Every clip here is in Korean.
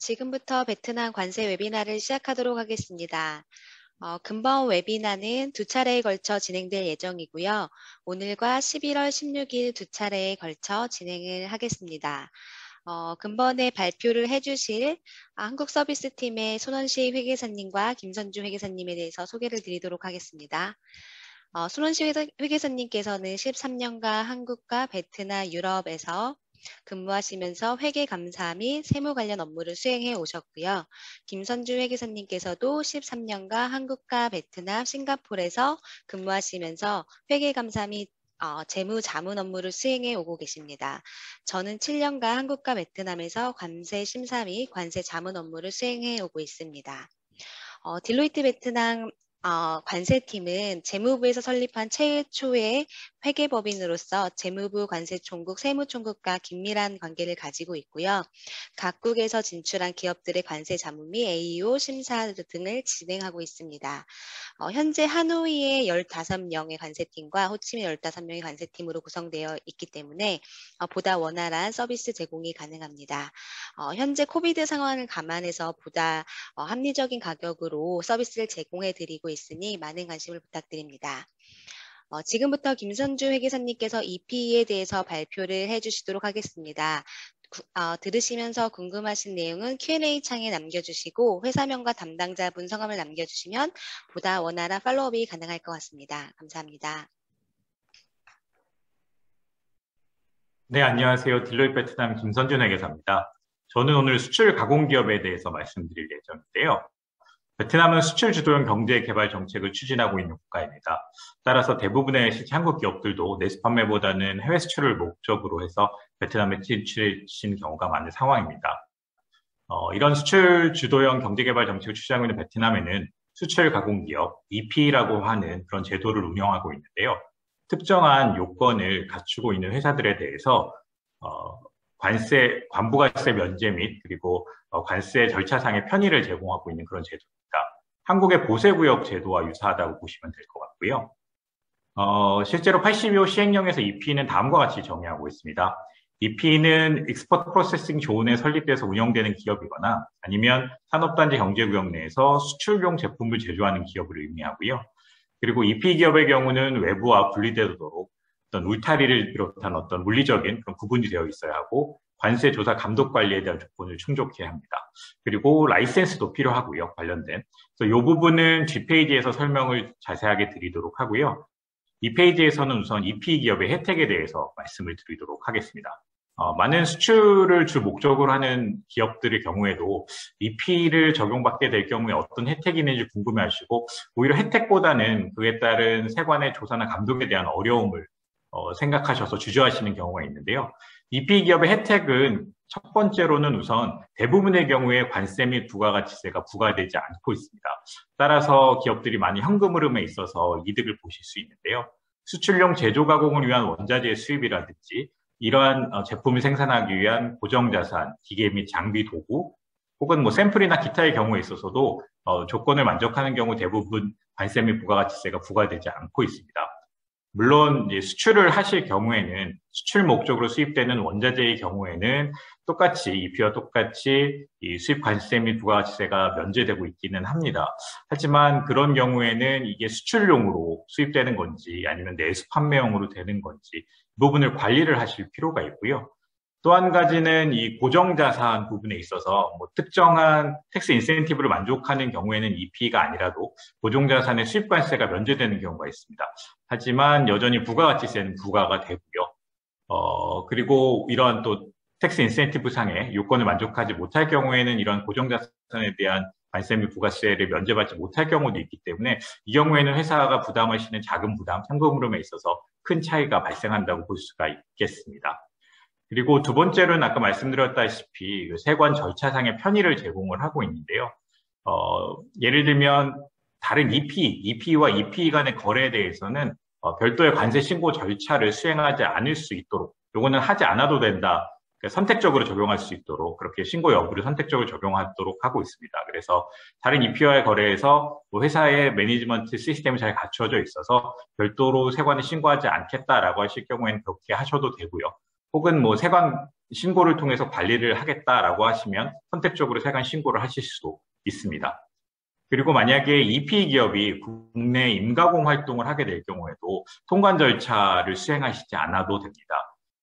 지금부터 베트남 관세 웨비나를 시작하도록 하겠습니다. 어, 금번 웨비나는 두 차례에 걸쳐 진행될 예정이고요. 오늘과 11월 16일 두 차례에 걸쳐 진행을 하겠습니다. 어, 근번에 발표를 해주실 한국서비스팀의 손원시 회계사님과 김선주 회계사님에 대해서 소개를 드리도록 하겠습니다. 어, 손원시 회계사님께서는 13년간 한국과 베트남, 유럽에서 근무하시면서 회계 감사 및 세무 관련 업무를 수행해 오셨고요. 김선주 회계사님께서도 13년간 한국과 베트남, 싱가폴에서 근무하시면서 회계 감사 및 어, 재무 자문 업무를 수행해 오고 계십니다. 저는 7년간 한국과 베트남에서 관세 심사 및 관세 자문 업무를 수행해 오고 있습니다. 어, 딜로이트 베트남 어, 관세팀은 재무부에서 설립한 최초의 회계법인으로서 재무부 관세총국 세무총국과 긴밀한 관계를 가지고 있고요. 각국에서 진출한 기업들의 관세 자문 및 AO 심사 등을 진행하고 있습니다. 어, 현재 하노이의 15명의 관세팀과 호치민 15명의 관세팀으로 구성되어 있기 때문에 어, 보다 원활한 서비스 제공이 가능합니다. 어, 현재 코비드 상황을 감안해서 보다 어, 합리적인 가격으로 서비스를 제공해 드리고 있으니 많은 관심을 부탁드립니다. 어, 지금부터 김선주 회계사님께서 EP에 대해서 발표를 해주시도록 하겠습니다. 구, 어, 들으시면서 궁금하신 내용은 Q&A 창에 남겨주시고 회사명과 담당자 분 성함을 남겨주시면 보다 원활한 팔로업이 가능할 것 같습니다. 감사합니다. 네, 안녕하세요. 딜로이 베트남 김선준 회계사입니다. 저는 오늘 수출 가공기업에 대해서 말씀드릴 예정인데요. 베트남은 수출 주도형 경제 개발 정책을 추진하고 있는 국가입니다. 따라서 대부분의 실제 한국 기업들도 내수 판매보다는 해외 수출을 목적으로 해서 베트남에 진출하신 경우가 많은 상황입니다. 어, 이런 수출 주도형 경제 개발 정책을 추진하고 있는 베트남에는 수출 가공 기업 EP라고 하는 그런 제도를 운영하고 있는데요. 특정한 요건을 갖추고 있는 회사들에 대해서 어, 관세, 관부가세 면제 및 그리고 어, 관세 절차상의 편의를 제공하고 있는 그런 제도입니다. 한국의 보세구역 제도와 유사하다고 보시면 될 것 같고요. 어, 실제로 82호 시행령에서 EP는 다음과 같이 정의하고 있습니다. EP는 export processing zone에 설립돼서 운영되는 기업이거나 아니면 산업단지 경제구역 내에서 수출용 제품을 제조하는 기업을 의미하고요. 그리고 EP 기업의 경우는 외부와 분리되도록 어떤 울타리를 비롯한 어떤 물리적인 그런 구분이 되어 있어야 하고 관세 조사 감독 관리에 대한 조건을 충족해야 합니다. 그리고 라이센스도 필요하고요. 관련된. 그래서 이 부분은 뒷페이지에서 설명을 자세하게 드리도록 하고요. 이 페이지에서는 우선 EP 기업의 혜택에 대해서 말씀을 드리도록 하겠습니다. 어, 많은 수출을 주 목적으로 하는 기업들의 경우에도 EP를 적용받게 될 경우에 어떤 혜택이 있는지 궁금해 하시고 오히려 혜택보다는 그에 따른 세관의 조사나 감독에 대한 어려움을 어, 생각하셔서 주저하시는 경우가 있는데요. EP 기업의 혜택은 첫 번째로는 우선 대부분의 경우에 관세 및 부가가치세가 부과되지 않고 있습니다. 따라서 기업들이 많이 현금 흐름에 있어서 이득을 보실 수 있는데요. 수출용 제조 가공을 위한 원자재 수입이라든지 이러한 어, 제품을 생산하기 위한 고정자산, 기계 및 장비 도구, 혹은 뭐 샘플이나 기타의 경우에 있어서도 어, 조건을 만족하는 경우 대부분 관세 및 부가가치세가 부과되지 않고 있습니다. 물론 수출을 하실 경우에는 수출 목적으로 수입되는 원자재의 경우에는 똑같이 EP와 똑같이 수입 관세 및 부가가치세가 면제되고 있기는 합니다. 하지만 그런 경우에는 이게 수출용으로 수입되는 건지 아니면 내수 판매용으로 되는 건지 이 부분을 관리를 하실 필요가 있고요. 또 한 가지는 이 고정자산 부분에 있어서 뭐 특정한 tax incentive를 만족하는 경우에는 EP가 아니라도 고정자산의 수입관세가 면제되는 경우가 있습니다. 하지만 여전히 부가가치세는 부과가 되고요. 어, 그리고 이러한 또 tax incentive 상의 요건을 만족하지 못할 경우에는 이런 고정자산에 대한 관세 및 부가세를 면제받지 못할 경우도 있기 때문에 이 경우에는 회사가 부담하시는 자금 부담, 현금 흐름에 있어서 큰 차이가 발생한다고 볼 수가 있겠습니다. 그리고 두 번째로는 아까 말씀드렸다시피 그 세관 절차상의 편의를 제공을 하고 있는데요. 어, 예를 들면 다른 EP, EP와 EP 간의 거래에 대해서는 어, 별도의 관세 신고 절차를 수행하지 않을 수 있도록 요거는 하지 않아도 된다. 그러니까 선택적으로 적용할 수 있도록 그렇게 신고 여부를 선택적으로 적용하도록 하고 있습니다. 그래서 다른 EP와의 거래에서 뭐 회사의 매니지먼트 시스템이 잘 갖춰져 있어서 별도로 세관에 신고하지 않겠다라고 하실 경우에는 그렇게 하셔도 되고요. 혹은 뭐 세관 신고를 통해서 관리를 하겠다라고 하시면 선택적으로 세관 신고를 하실 수도 있습니다. 그리고 만약에 EP 기업이 국내 임가공 활동을 하게 될 경우에도 통관 절차를 수행하시지 않아도 됩니다.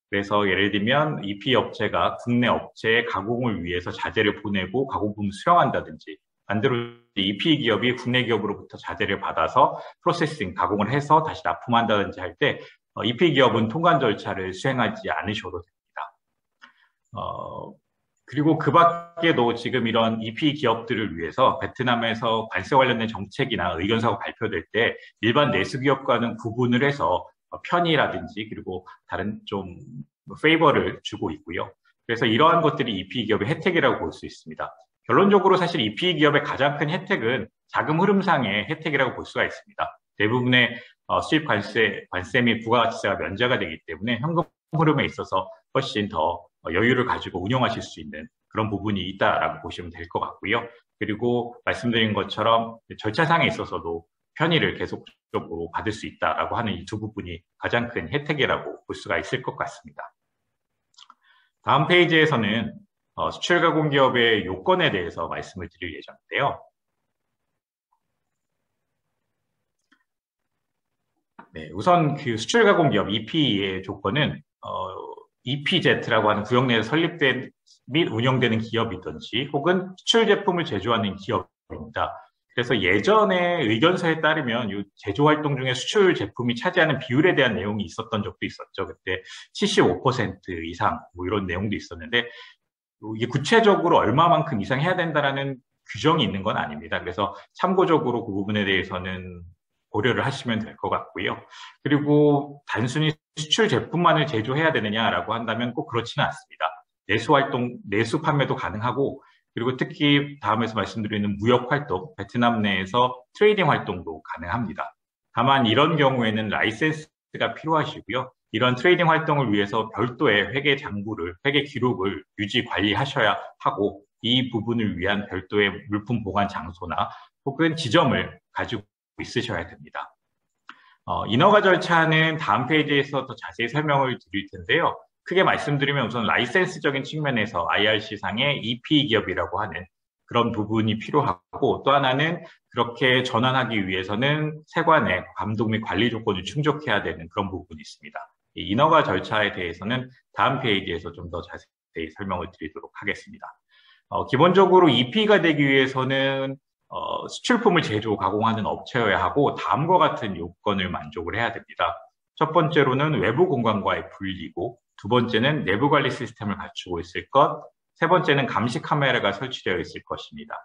그래서 예를 들면 EP 업체가 국내 업체의 가공을 위해서 자재를 보내고 가공품 수령한다든지 반대로 EP 기업이 국내 기업으로부터 자재를 받아서 프로세싱, 가공을 해서 다시 납품한다든지 할 때 EP 어, 기업은 통관 절차를 수행하지 않으셔도 됩니다. 어, 그리고 그 밖에도 지금 이런 EP 기업들을 위해서 베트남에서 관세 관련된 정책이나 의견서가 발표될 때 일반 내수 기업과는 구분을 해서 편의라든지 그리고 다른 좀 페이버를 주고 있고요. 그래서 이러한 것들이 EP 기업의 혜택이라고 볼 수 있습니다. 결론적으로 사실 EP 기업의 가장 큰 혜택은 자금 흐름상의 혜택이라고 볼 수가 있습니다. 대부분의 어, 수입 관세, 관세 및 부가가치세가 면제가 되기 때문에 현금 흐름에 있어서 훨씬 더 여유를 가지고 운영하실 수 있는 그런 부분이 있다라고 보시면 될 것 같고요. 그리고 말씀드린 것처럼 절차상에 있어서도 편의를 계속적으로 받을 수 있다라고 하는 이 두 부분이 가장 큰 혜택이라고 볼 수가 있을 것 같습니다. 다음 페이지에서는 어, 수출 가공 기업의 요건에 대해서 말씀을 드릴 예정인데요. 네, 우선 그 수출 가공 기업 EP의 조건은 어, EPZ라고 하는 구역 내에 설립된 및 운영되는 기업이든지 혹은 수출 제품을 제조하는 기업입니다. 그래서 예전에 의견서에 따르면 이 제조 활동 중에 수출 제품이 차지하는 비율에 대한 내용이 있었던 적도 있었죠. 그때 75% 이상 뭐 이런 내용도 있었는데 이게 구체적으로 얼마만큼 이상 해야 된다라는 규정이 있는 건 아닙니다. 그래서 참고적으로 그 부분에 대해서는 고려를 하시면 될 것 같고요. 그리고 단순히 수출 제품만을 제조해야 되느냐라고 한다면 꼭 그렇지는 않습니다. 내수 활동, 내수 판매도 가능하고 그리고 특히 다음에서 말씀드리는 무역 활동, 베트남 내에서 trading 활동도 가능합니다. 다만 이런 경우에는 라이센스가 필요하시고요. 이런 trading 활동을 위해서 별도의 회계 장부를, 회계 기록을 유지 관리하셔야 하고 이 부분을 위한 별도의 물품 보관 장소나 혹은 지점을 가지고 있으셔야 됩니다. 어, 인허가 절차는 다음 페이지에서 더 자세히 설명을 드릴 텐데요. 크게 말씀드리면 우선 라이센스적인 측면에서 IRC상의 EP 기업이라고 하는 그런 부분이 필요하고 또 하나는 그렇게 전환하기 위해서는 세관의 감독 및 관리 조건을 충족해야 되는 그런 부분이 있습니다. 이 인허가 절차에 대해서는 다음 페이지에서 좀 더 자세히 설명을 드리도록 하겠습니다. 어, 기본적으로 EP가 되기 위해서는 어, 수출품을 제조, 가공하는 업체여야 하고 다음과 같은 요건을 만족을 해야 됩니다. 첫 번째로는 외부 공간과의 분리고 두 번째는 내부 관리 시스템을 갖추고 있을 것, 세 번째는 감시 카메라가 설치되어 있을 것입니다.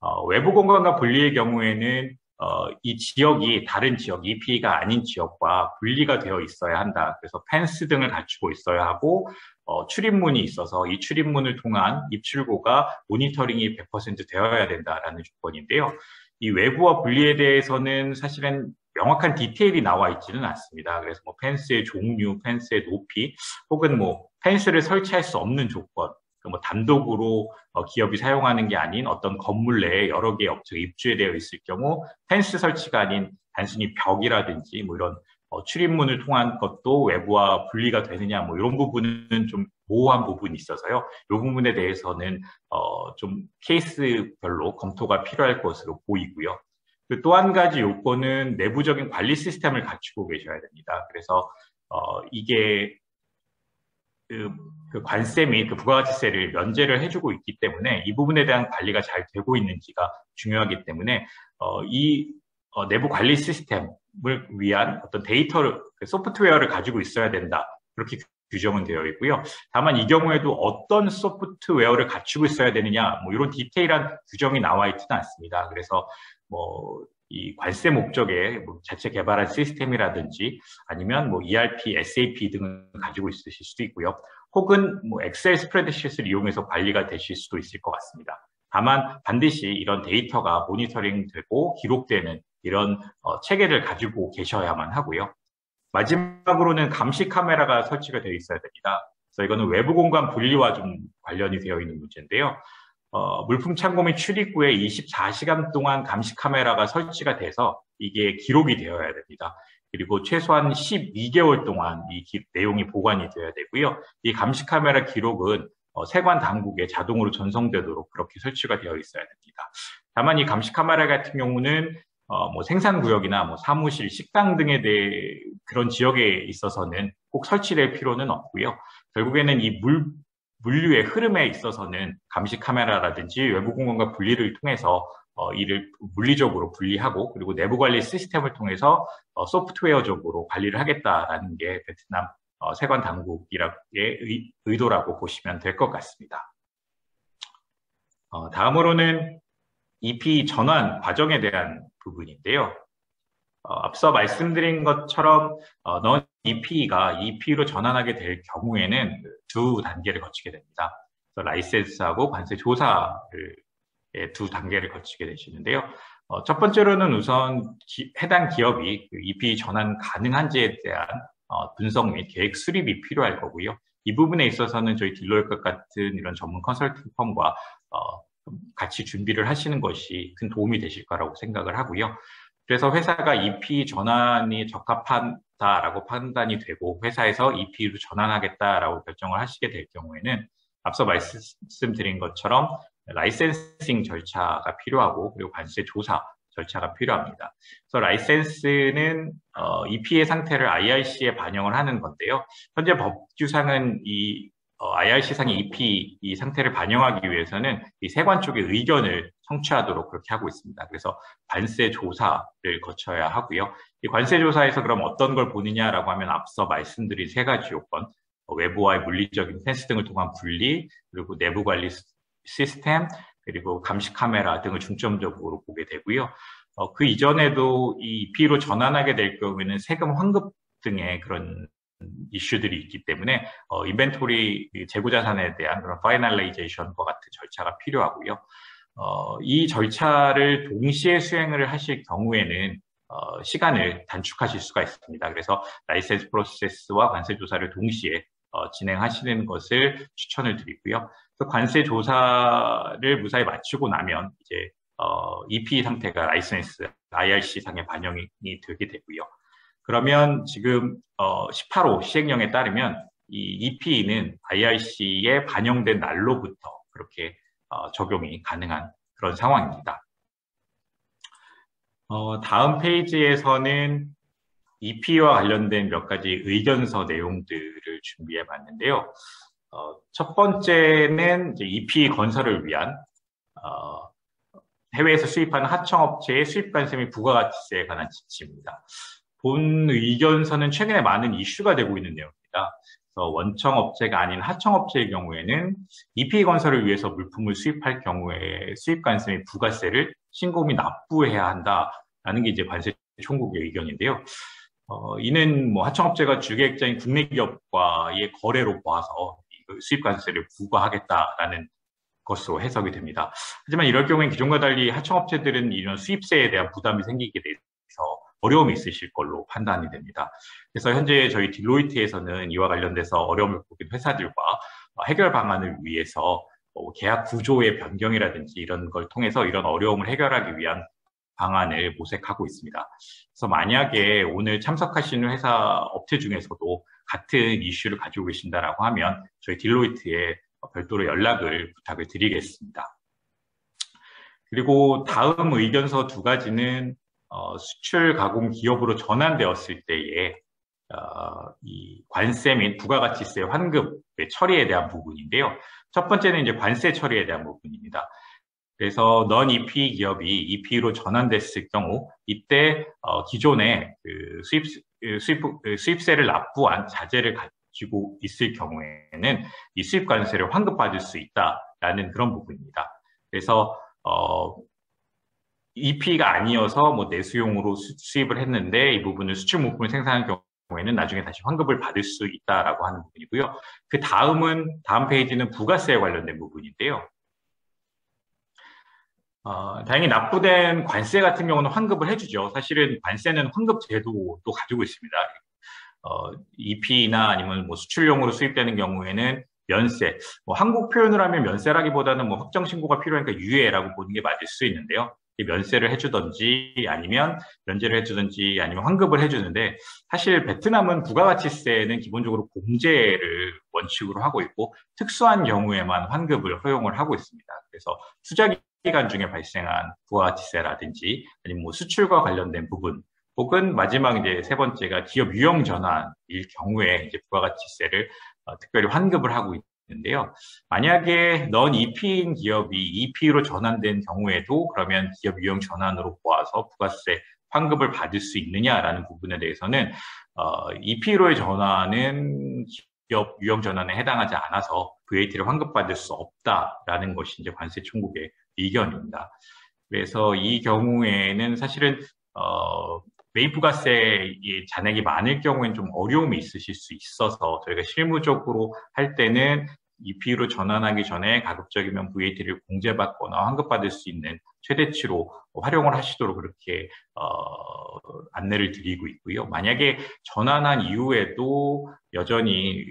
어, 외부 공간과 분리의 경우에는 어, 이 지역이 다른 지역, EP가 아닌 지역과 분리가 되어 있어야 한다. 그래서 펜스 등을 갖추고 있어야 하고 어, 출입문이 있어서 이 출입문을 통한 입출고가 모니터링이 100% 되어야 된다라는 조건인데요. 이 외부와 분리에 대해서는 사실은 명확한 디테일이 나와 있지는 않습니다. 그래서 뭐 펜스의 종류, 펜스의 높이, 혹은 뭐 펜스를 설치할 수 없는 조건, 뭐 단독으로 어, 기업이 사용하는 게 아닌 어떤 건물 내에 여러 개의 업체가 입주되어 있을 경우 펜스 설치가 아닌 단순히 벽이라든지 뭐 이런 어, 출입문을 통한 것도 외부와 분리가 되느냐 뭐 이런 부분은 좀 모호한 부분이 있어서요. 이 부분에 대해서는 어, 좀 케이스별로 검토가 필요할 것으로 보이고요. 그또한 가지 요건은 내부적인 관리 시스템을 갖추고 계셔야 됩니다. 그래서 어, 이게 그, 그 관세 및 그 부가가치세를 면제를 해주고 있기 때문에 이 부분에 대한 관리가 잘 되고 있는지가 중요하기 때문에 어, 이 어, 내부 관리 시스템을 위한 어떤 데이터를 그 소프트웨어를 가지고 있어야 된다 그렇게 규정은 되어 있고요. 다만 이 경우에도 어떤 소프트웨어를 갖추고 있어야 되느냐 뭐 이런 디테일한 규정이 나와 있지는 않습니다. 그래서 뭐 이 관세 목적의 뭐 자체 개발한 시스템이라든지 아니면 뭐 ERP, SAP 등을 가지고 있으실 수도 있고요. 혹은 뭐 엑셀 스프레드시트를 이용해서 관리가 되실 수도 있을 것 같습니다. 다만 반드시 이런 데이터가 모니터링 되고 기록되는 이런 어, 체계를 가지고 계셔야만 하고요. 마지막으로는 감시 카메라가 설치가 되어 있어야 됩니다. 그래서 이거는 외부 공간 분리와 좀 관련이 되어 있는 문제인데요. 어, 물품 창고 및 출입구에 24시간 동안 감시 카메라가 설치가 돼서 이게 기록이 되어야 됩니다. 그리고 최소한 12개월 동안 이 기, 내용이 보관이 되어야 되고요. 이 감시 카메라 기록은 어, 세관 당국에 자동으로 전송되도록 그렇게 설치가 되어 있어야 됩니다. 다만 이 감시 카메라 같은 경우는 어, 뭐 생산 구역이나 뭐 사무실, 식당 등에 대해 그런 지역에 있어서는 꼭 설치될 필요는 없고요. 결국에는 이 물, 물류의 흐름에 있어서는 감시 카메라라든지 외부 공간과 분리를 통해서 어, 이를 물리적으로 분리하고 그리고 내부 관리 시스템을 통해서 어, 소프트웨어적으로 관리를 하겠다라는 게 베트남 어, 세관 당국의 의, 의도라고 보시면 될 것 같습니다. 어, 다음으로는 EP 전환 과정에 대한 부분인데요. 어, 앞서 말씀드린 것처럼 어, 넌 EP가 EP로 전환하게 될 경우에는 두 단계를 거치게 됩니다. 라이센스하고 관세 조사를 예, 두 단계를 거치게 되시는데요. 어, 첫 번째로는 우선 기, 해당 기업이 그 EP 전환 가능한지에 대한 어, 분석 및 계획 수립이 필요할 거고요. 이 부분에 있어서는 저희 딜로이것 같은 이런 전문 컨설팅 펌과 어, 같이 준비를 하시는 것이 큰 도움이 되실 거라고 생각을 하고요. 그래서 회사가 EP 전환이 적합하다라고 판단이 되고 회사에서 EP로 전환하겠다라고 결정을 하시게 될 경우에는 앞서 말씀드린 것처럼 라이센싱 절차가 필요하고 그리고 관세 조사 절차가 필요합니다. 그래서 라이센스는 어, EP의 상태를 IRC에 반영을 하는 건데요. 현재 법규상은 이 어, IRC상의 EP 이 상태를 반영하기 위해서는 이 세관 쪽의 의견을 청취하도록 그렇게 하고 있습니다. 그래서 관세 조사를 거쳐야 하고요. 이 관세 조사에서 그럼 어떤 걸 보느냐라고 하면 앞서 말씀드린 세 가지 요건, 어, 외부와의 물리적인 센스 등을 통한 분리, 그리고 내부 관리 시스템, 그리고 감시 카메라 등을 중점적으로 보게 되고요. 어, 그 이전에도 이 EP로 전환하게 될 경우에는 세금 환급 등의 그런 이슈들이 있기 때문에 어, inventory 재고 자산에 대한 그런 finalization과 같은 절차가 필요하고요. 어, 이 절차를 동시에 수행을 하실 경우에는 어, 시간을 단축하실 수가 있습니다. 그래서 라이센스 프로세스와 관세 조사를 동시에 어, 진행하시는 것을 추천을 드리고요. 그 관세 조사를 무사히 마치고 나면 이제 어, EP 상태가 라이센스 IRC 상에 반영이 되게 되고요. 그러면 지금 어, 18호 시행령에 따르면 이 EP는 IRC에 반영된 날로부터 그렇게 어, 적용이 가능한 그런 상황입니다. 어, 다음 페이지에서는 EP와 관련된 몇 가지 의견서 내용들을 준비해 봤는데요. 어, 첫 번째는 EP 건설을 위한 어, 해외에서 수입하는 하청업체의 수입관세 및 부가가치세에 관한 지침입니다. 본 의견서는 최근에 많은 이슈가 되고 있는 내용입니다. 그래서 원청 업체가 아닌 하청 업체의 경우에는 EP 건설을 위해서 물품을 수입할 경우에 수입 관세 및 부가세를 신고 및 납부해야 한다라는 게 이제 관세 총국의 의견인데요. 어, 이는 뭐 하청업체가 주계획자인 국내 기업과의 거래로 보아서 수입 관세를 부과하겠다라는 것으로 해석이 됩니다. 하지만 이럴 경우엔 기존과 달리 하청업체들은 이런 수입세에 대한 부담이 생기게 돼서 어려움이 있으실 걸로 판단이 됩니다. 그래서 현재 저희 딜로이트에서는 이와 관련돼서 어려움을 겪은 회사들과 해결 방안을 위해서 뭐 계약 구조의 변경이라든지 이런 걸 통해서 이런 어려움을 해결하기 위한 방안을 모색하고 있습니다. 그래서 만약에 오늘 참석하시는 회사 업체 중에서도 같은 이슈를 가지고 계신다라고 하면 저희 딜로이트에 별도로 연락을 부탁을 드리겠습니다. 그리고 다음 의견서 두 가지는 어, 수출 가공 기업으로 전환되었을 때에 어, 이 관세 및 부가가치세 환급의 처리에 대한 부분인데요. 첫 번째는 이제 관세 처리에 대한 부분입니다. 그래서 넌 EP 기업이 EP로 전환됐을 경우 이때 어, 기존에 그 수입 수입 그 수입세를 납부한 자재를 가지고 있을 경우에는 이 수입 관세를 환급받을 수 있다라는 그런 부분입니다. 그래서 어, EP가 아니어서 뭐 내수용으로 수입을 했는데 이 부분을 수출 물품을 생산하는 경우에는 나중에 다시 환급을 받을 수 있다라고 하는 부분이고요. 그 다음은 다음 페이지는 부가세에 관련된 부분인데요. 어, 다행히 납부된 관세 같은 경우는 환급을 해주죠. 사실은 관세는 환급 제도도 가지고 있습니다. 어, EP나 아니면 뭐 수출용으로 수입되는 경우에는 면세, 뭐 한국 표현을 하면 면세라기보다는 뭐 확정 신고가 필요하니까 유예라고 보는 게 맞을 수 있는데요. 면세를 해주든지 아니면 면제를 해주든지 아니면 환급을 해주는데 사실 베트남은 부가가치세는 기본적으로 공제를 원칙으로 하고 있고 특수한 경우에만 환급을 허용을 하고 있습니다. 그래서 투자 기간 중에 발생한 부가가치세라든지 아니면 뭐 수출과 관련된 부분 혹은 마지막 이제 세 번째가 기업 유형 전환일 경우에 이제 부가가치세를 어, 특별히 환급을 하고 있는 데요. 만약에 넌 EP인 기업이 EP로 전환된 경우에도 그러면 기업 유형 전환으로 보아서 부가세 환급을 받을 수 있느냐라는 부분에 대해서는 어, EP로의 전환은 기업 유형 전환에 해당하지 않아서 VAT를 환급받을 수 없다라는 것이 이제 관세 총국의 의견입니다. 그래서 이 경우에는 사실은 어, 메이프가세 잔액이 많을 경우에는 좀 어려움이 있으실 수 있어서 저희가 실무적으로 할 때는 EP로 전환하기 전에 가급적이면 VAT를 공제받거나 환급받을 수 있는 최대치로 활용을 하시도록 그렇게 어, 안내를 드리고 있고요. 만약에 전환한 이후에도 여전히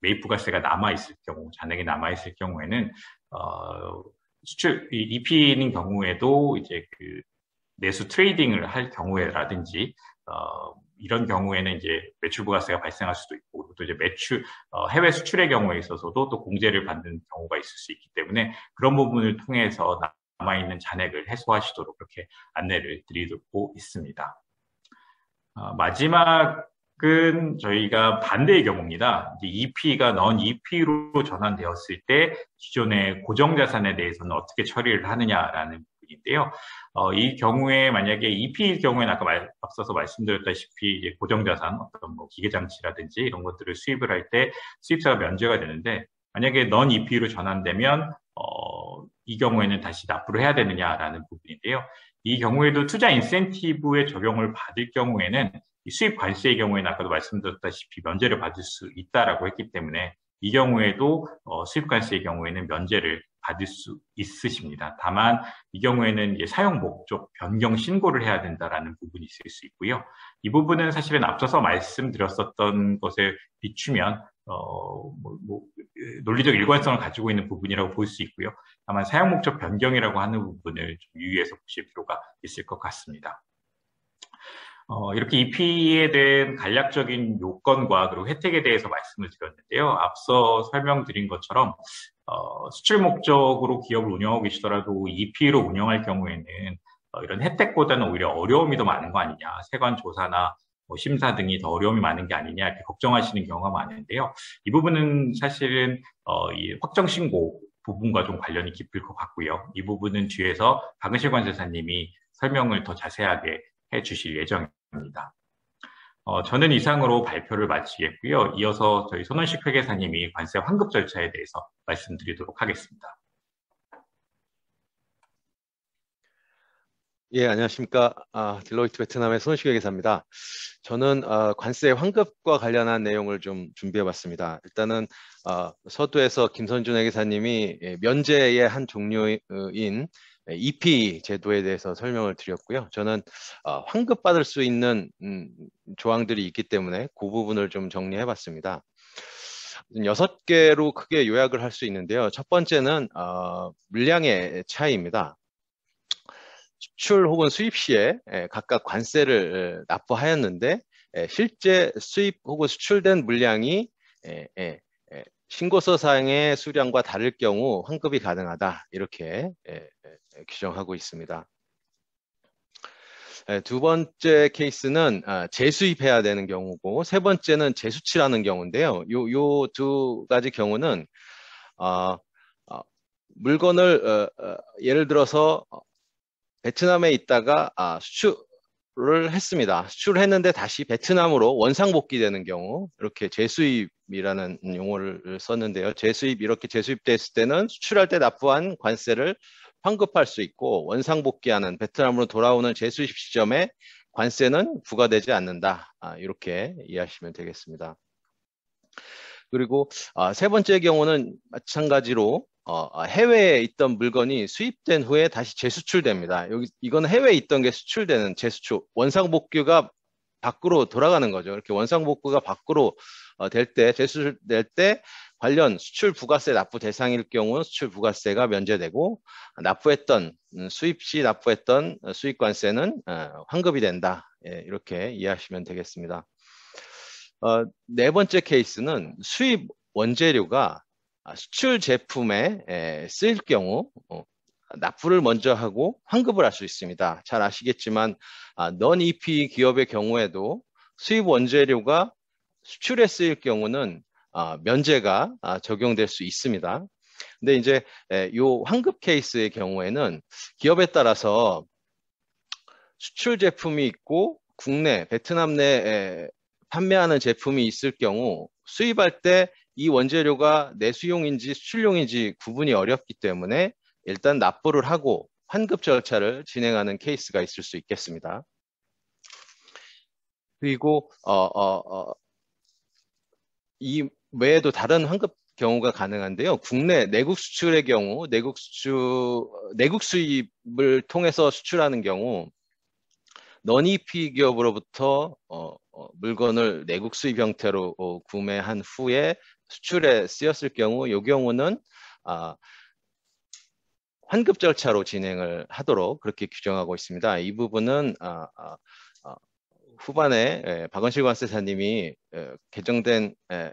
메이프가세가 남아 있을 경우, 잔액이 남아 있을 경우에는 어, 수출 EP인 경우에도 이제 그 내수 트레이딩을 할 경우에라든지 어, 이런 경우에는 이제 매출 부가세가 발생할 수도 있고 또 이제 매출 어, 해외 수출의 경우에 있어서도 또 공제를 받는 경우가 있을 수 있기 때문에 그런 부분을 통해서 남아 있는 잔액을 해소하시도록 그렇게 안내를 드리고 있습니다. 어, 마지막은 저희가 반대의 경우입니다. EP가 넌 EP로 전환되었을 때 기존의 고정 자산에 대해서는 어떻게 처리를 하느냐라는 인데요. 어, 이 경우에 만약에 EP일 경우에는 아까 말, 앞서서 말씀드렸다시피 이제 고정자산 어떤 뭐 기계장치라든지 이런 것들을 수입을 할 때 수입자가 면제가 되는데 만약에 넌 EP로 전환되면 어, 이 경우에는 다시 납부를 해야 되느냐라는 부분인데요. 이 경우에도 투자 인센티브의 적용을 받을 경우에는 수입 관세의 경우에는 아까도 말씀드렸다시피 면제를 받을 수 있다라고 했기 때문에 이 경우에도 어, 수입 관세의 경우에는 면제를 받을 수 있으십니다. 다만 이 경우에는 사용 목적 변경 신고를 해야 된다라는 부분이 있을 수 있고요. 이 부분은 사실은 앞서서 말씀드렸었던 것에 비추면 어, 뭐, 뭐, 논리적 일관성을 가지고 있는 부분이라고 볼 수 있고요. 다만 사용 목적 변경이라고 하는 부분을 좀 유의해서 보실 필요가 있을 것 같습니다. 어, 이렇게 EP에 대한 간략적인 요건과 그리고 혜택에 대해서 말씀을 드렸는데요. 앞서 설명드린 것처럼 어, 수출 목적으로 기업을 운영하고 계시더라도 EP로 운영할 경우에는 어, 이런 혜택보다는 오히려 어려움이 더 많은 거 아니냐. 세관 조사나 뭐 심사 등이 더 어려움이 많은 게 아니냐 이렇게 걱정하시는 경우가 많은데요. 이 부분은 사실은 어, 이 확정 신고 부분과 좀 관련이 깊을 것 같고요. 이 부분은 뒤에서 박은실 관세사님이 설명을 더 자세하게 해 주실 예정입니다. 어, 저는 이상으로 발표를 마치겠고요. 이어서 저희 손원식 회계사님이 관세 환급 절차에 대해서 말씀드리도록 하겠습니다. 예, 안녕하십니까. 아, 딜로이트 베트남의 손원식 회계사입니다. 저는 어, 관세 환급과 관련한 내용을 좀 준비해 봤습니다. 일단은 어, 서두에서 김선준 회계사님이 예, 면제의 한 종류인 EP 제도에 대해서 설명을 드렸고요. 저는 어, 환급 받을 수 있는 음, 조항들이 있기 때문에 그 부분을 좀 정리해 봤습니다. 여섯 개로 크게 요약을 할 수 있는데요. 첫 번째는 어, 물량의 차이입니다. 수출 혹은 수입 시에 예, 각각 관세를 예, 납부하였는데 예, 실제 수입 혹은 수출된 물량이 신고서상의 수량과 다를 경우 환급이 가능하다 이렇게 규정하고 있습니다. 두 번째 케이스는 아, 재수입해야 되는 경우고 세 번째는 재수치라는 경우인데요. 요요두 가지 경우는 어, 어, 물건을 어, 어 예를 들어서 베트남에 있다가 아, 수출을 했습니다. 수출을 했는데 다시 베트남으로 원상복귀되는 경우 이렇게 재수입이라는 용어를 썼는데요. 재수입 이렇게 재수입됐을 때는 수출할 때 납부한 관세를 환급할 수 있고 원상복귀하는 베트남으로 돌아오는 재수입 시점에 관세는 부과되지 않는다. 아, 이렇게 이해하시면 되겠습니다. 그리고 아, 세 번째 경우는 마찬가지로 어, 해외에 있던 물건이 수입된 후에 다시 재수출됩니다. 여기 이건 해외에 있던 게 수출되는 재수출 원상복귀가 밖으로 돌아가는 거죠. 이렇게 원상복구가 밖으로 어, 될 때, 재수출될 때 관련 수출 부가세 납부 대상일 경우 수출 부가세가 면제되고 납부했던 음, 수입 시 납부했던 수입 관세는 어, 환급이 된다. 예, 이렇게 이해하시면 되겠습니다. 어, 네 번째 케이스는 수입 원재료가 수출 제품에 쓰일 경우 어, 납부를 먼저 하고 환급을 할 수 있습니다. 잘 아시겠지만 넌 EP 기업의 경우에도 수입 원재료가 수출에 쓰일 경우는 아, 면제가 아, 적용될 수 있습니다. 근데 이제 이 환급 케이스의 경우에는 기업에 따라서 수출 제품이 있고 국내 베트남 내에 판매하는 제품이 있을 경우 수입할 때 이 원재료가 내수용인지 수출용인지 구분이 어렵기 때문에 일단 납부를 하고 환급 절차를 진행하는 케이스가 있을 수 있겠습니다. 그리고 어, 어, 어, 이 외에도 다른 환급 경우가 가능한데요. 국내 내국 수출의 경우 내국 수출 내국 수입을 통해서 수출하는 경우 너니피 기업으로부터 어, 어, 물건을 내국 수입 형태로 어, 구매한 후에 수출에 쓰였을 경우 이 경우는 아, 환급 절차로 진행을 하도록 그렇게 규정하고 있습니다. 이 부분은 아, 아, 아 후반에 에, 박원실 관세사님이 에, 개정된 에,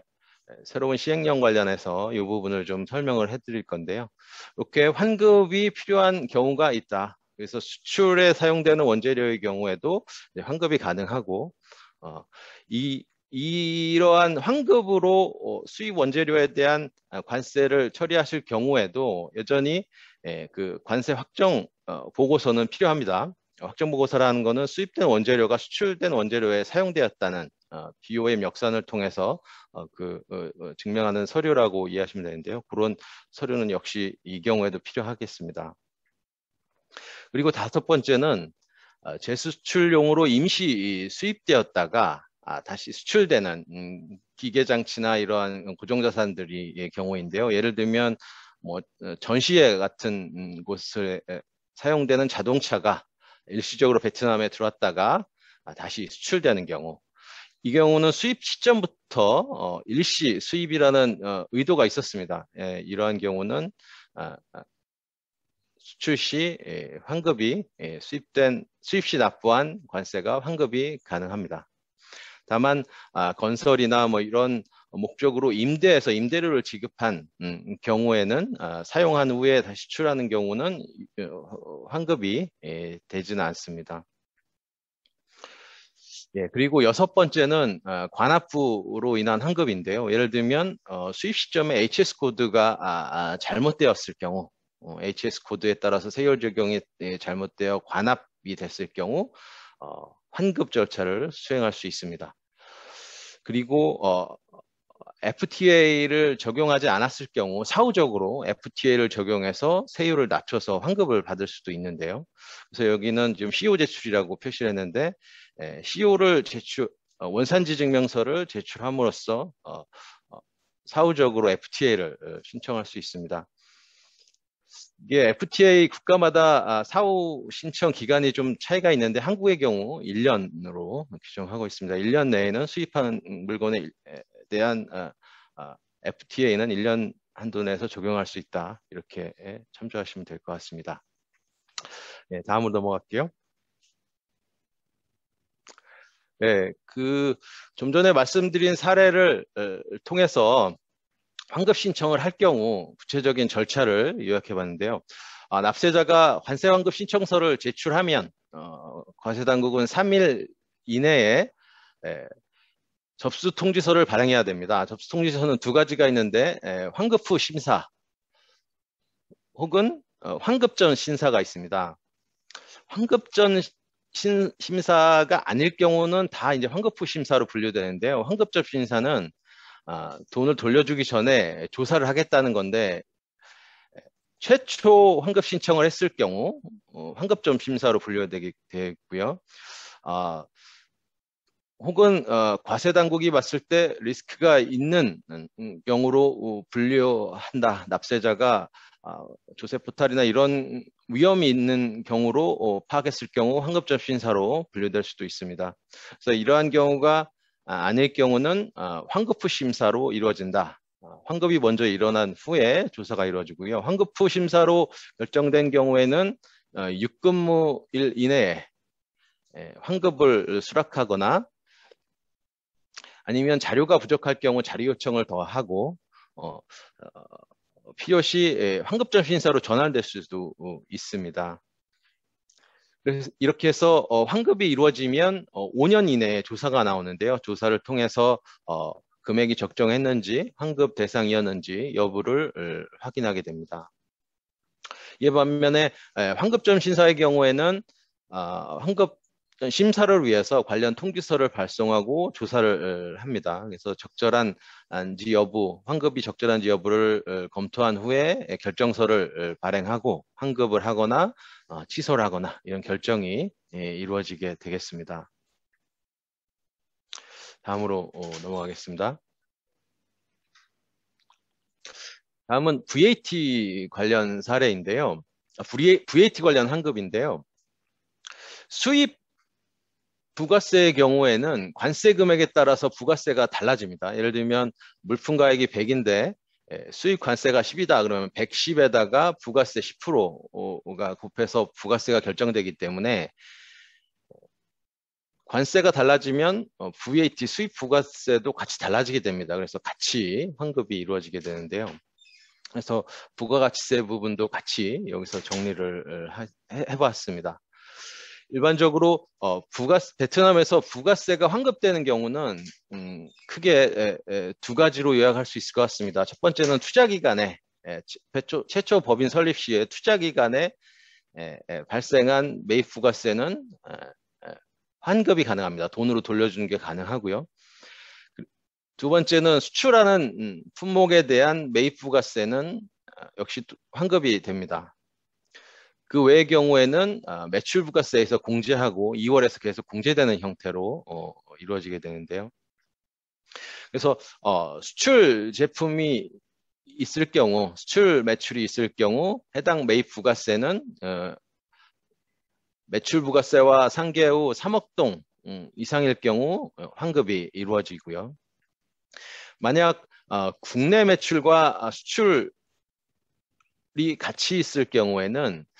새로운 시행령 관련해서 이 부분을 좀 설명을 해드릴 건데요. 이렇게 환급이 필요한 경우가 있다. 그래서 수출에 사용되는 원재료의 경우에도 환급이 가능하고 어, 이 이러한 환급으로 어, 수입 원재료에 대한 관세를 처리하실 경우에도 여전히 예, 그 관세 확정 어, 보고서는 필요합니다. 확정 보고서라는 것은 수입된 원재료가 수출된 원재료에 사용되었다는 BOM 역산을 통해서 그 증명하는 서류라고 이해하시면 되는데요. 그런 서류는 역시 이 경우에도 필요하겠습니다. 그리고 다섯 번째는 재수출용으로 임시 수입되었다가 아, 다시 수출되는 음, 기계장치나 이러한 고정자산들이 경우인데요. 예를 들면 뭐 어, 전시회 같은 음, 곳에 사용되는 자동차가 일시적으로 베트남에 들어왔다가 아, 다시 수출되는 경우 이 경우는 수입 시점부터 어, 일시 수입이라는 어, 의도가 있었습니다. 예, 이러한 경우는 아, 아, 수출 시 예, 환급이 예, 수입된 수입 시 납부한 관세가 환급이 가능합니다. 다만 아, 건설이나 뭐 이런 목적으로 임대해서 임대료를 지급한 음, 경우에는 아, 사용한 후에 다시 출하는 경우는 어, 환급이 예, 되지는 않습니다. 예, 그리고 여섯 번째는 어, 관합부로 인한 환급인데요. 예를 들면 어, 수입 시점에 HS 코드가 아, 아, 잘못되었을 경우, 어, HS 코드에 따라서 세율 적용이 예, 잘못되어 관합이 됐을 경우 어, 환급 절차를 수행할 수 있습니다. 그리고 어, FTA를 적용하지 않았을 경우 사후적으로 FTA를 적용해서 세율을 낮춰서 환급을 받을 수도 있는데요. 그래서 여기는 지금 CO 제출이라고 표시를 했는데 에, CO를 제출 어, 원산지 증명서를 제출함으로써 어, 어, 사후적으로 FTA를 어, 신청할 수 있습니다. 이게 FTA 국가마다 아, 사후 신청 기간이 좀 차이가 있는데 한국의 경우 1년으로 규정하고 있습니다. 1년 내에는 수입하는 물건에 대한 아, 아, FTA는 1년 한도 내에서 적용할 수 있다. 이렇게 참조하시면 될 것 같습니다. 네, 다음으로 넘어갈게요. 네, 그좀 전에 말씀드린 사례를 통해서 환급 신청을 할 경우 구체적인 절차를 요약해 봤는데요. 아, 납세자가 관세 환급 신청서를 제출하면 어, 관세 당국은 3일 이내에 에, 접수 통지서를 발행해야 됩니다. 접수 통지서는 두 가지가 있는데 에, 환급 후 심사 혹은 어, 환급 전 심사가 있습니다. 환급 전 신, 심사가 아닐 경우는 다 이제 환급 후 심사로 분류되는데요. 환급 전 심사는 아, 돈을 돌려주기 전에 조사를 하겠다는 건데 최초 환급 신청을 했을 경우 어, 환급점 심사로 분류되게 되고요. 아, 혹은 어, 과세 당국이 봤을 때 리스크가 있는 음, 경우로 분류한다. 납세자가 아, 조세 포탈이나 이런 위험이 있는 경우로 어, 파악했을 경우 환급점 심사로 분류될 수도 있습니다. 그래서 이러한 경우가 아, 아닐 경우는 아, 환급 후 심사로 이루어진다. 환급이 먼저 일어난 후에 조사가 이루어지고요. 환급 후 심사로 결정된 경우에는 6근무일 이내에 환급을 수락하거나 아니면 자료가 부족할 경우 자료 요청을 더 하고 어, 어, 필요시 환급전 심사로 전환될 수도 있습니다. 그래서 이렇게 해서 어, 환급이 이루어지면 어, 5년 이내에 조사가 나오는데요. 조사를 통해서 어, 금액이 적정했는지 환급 대상이었는지 여부를 확인하게 됩니다. 이에 반면에 환급점 심사의 경우에는 아, 환급 심사를 위해서 관련 통지서를 발송하고 조사를 합니다. 그래서 적절한지 여부, 환급이 적절한지 여부를 검토한 후에 결정서를 발행하고 환급을 하거나 어, 취소를 하거나 이런 결정이 예, 이루어지게 되겠습니다. 다음으로 어, 넘어가겠습니다. 다음은 VAT 관련 사례인데요. VAT 관련 환급인데요. 수입 부가세의 경우에는 관세 금액에 따라서 부가세가 달라집니다. 예를 들면 물품 가액이 100인데 수입 관세가 10이다 그러면 110에다가 부가세 10%가 곱해서 부가세가 결정되기 때문에 관세가 달라지면 VAT 수입 부가세도 같이 달라지게 됩니다. 그래서 같이 환급이 이루어지게 되는데요. 그래서 부가가치세 부분도 같이 여기서 정리를 해봤습니다. 일반적으로 어, 부가세, 베트남에서 부가세가 환급되는 경우는 음, 크게 에, 에, 두 가지로 요약할 수 있을 것 같습니다. 첫 번째는 투자 기간에 에, 최초, 최초 법인 설립 시에 투자 기간에 발생한 매입 부가세는 환급이 가능합니다. 돈으로 돌려주는 게 가능하고요. 그, 두 번째는 수출하는 음, 품목에 대한 매입 부가세는 어, 역시 환급이 됩니다. 그 외의 경우에는 아, 매출 부가세에서 공제하고 2월에서 계속 공제되는 형태로 어, 이루어지게 되는데요. 그래서 어, 수출 제품이 있을 경우, 수출 매출이 있을 경우 해당 매입 부가세는 어, 매출 부가세와 상계 후 3억 동 음, 이상일 경우 어, 환급이 이루어지고요. 만약 어, 국내 매출과 수출이 같이 있을 경우에는 어,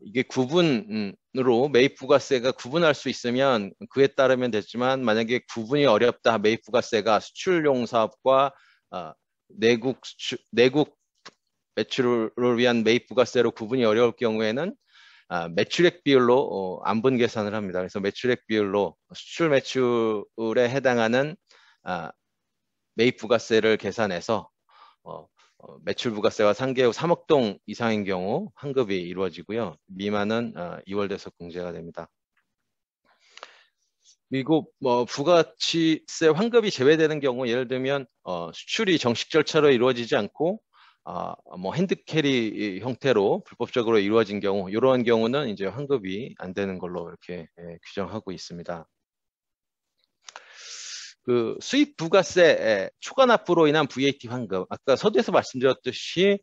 이게 구분으로 매입 부가세가 구분할 수 있으면 그에 따르면 됐지만 만약에 구분이 어렵다 매입 부가세가 수출용 사업과 어, 내국 수출, 내국 매출을 위한 매입 부가세로 구분이 어려울 경우에는 아, 매출액 비율로 어, 안분 계산을 합니다. 그래서 매출액 비율로 수출 매출에 해당하는 아, 매입 부가세를 계산해서 어, 어, 매출 부가세와 상계 후 3억 동 이상인 경우 환급이 이루어지고요. 미만은 2월 어, 돼서 공제가 됩니다. 그리고 뭐 부가치세 환급이 제외되는 경우 예를 들면 어, 수출이 정식 절차로 이루어지지 않고 어, 뭐 핸드캐리 형태로 불법적으로 이루어진 경우 이러한 경우는 이제 환급이 안 되는 걸로 이렇게 예, 규정하고 있습니다. 그 수입 부가세 초과 납부로 인한 VAT 환급 아까 서두에서 말씀드렸듯이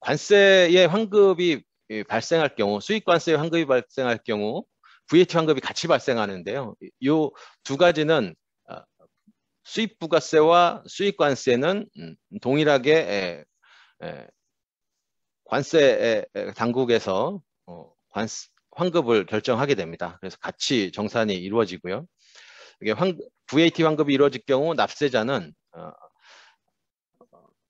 관세의 환급이 발생할 경우 수입 관세의 환급이 발생할 경우 VAT 환급이 같이 발생하는데요. 이 두 가지는 어, 수입 부가세와 수입 관세는 음, 동일하게 관세 당국에서 어, 환급을 결정하게 됩니다. 그래서 같이 정산이 이루어지고요. 이게 환, VAT 환급이 이루어질 경우 납세자는 어,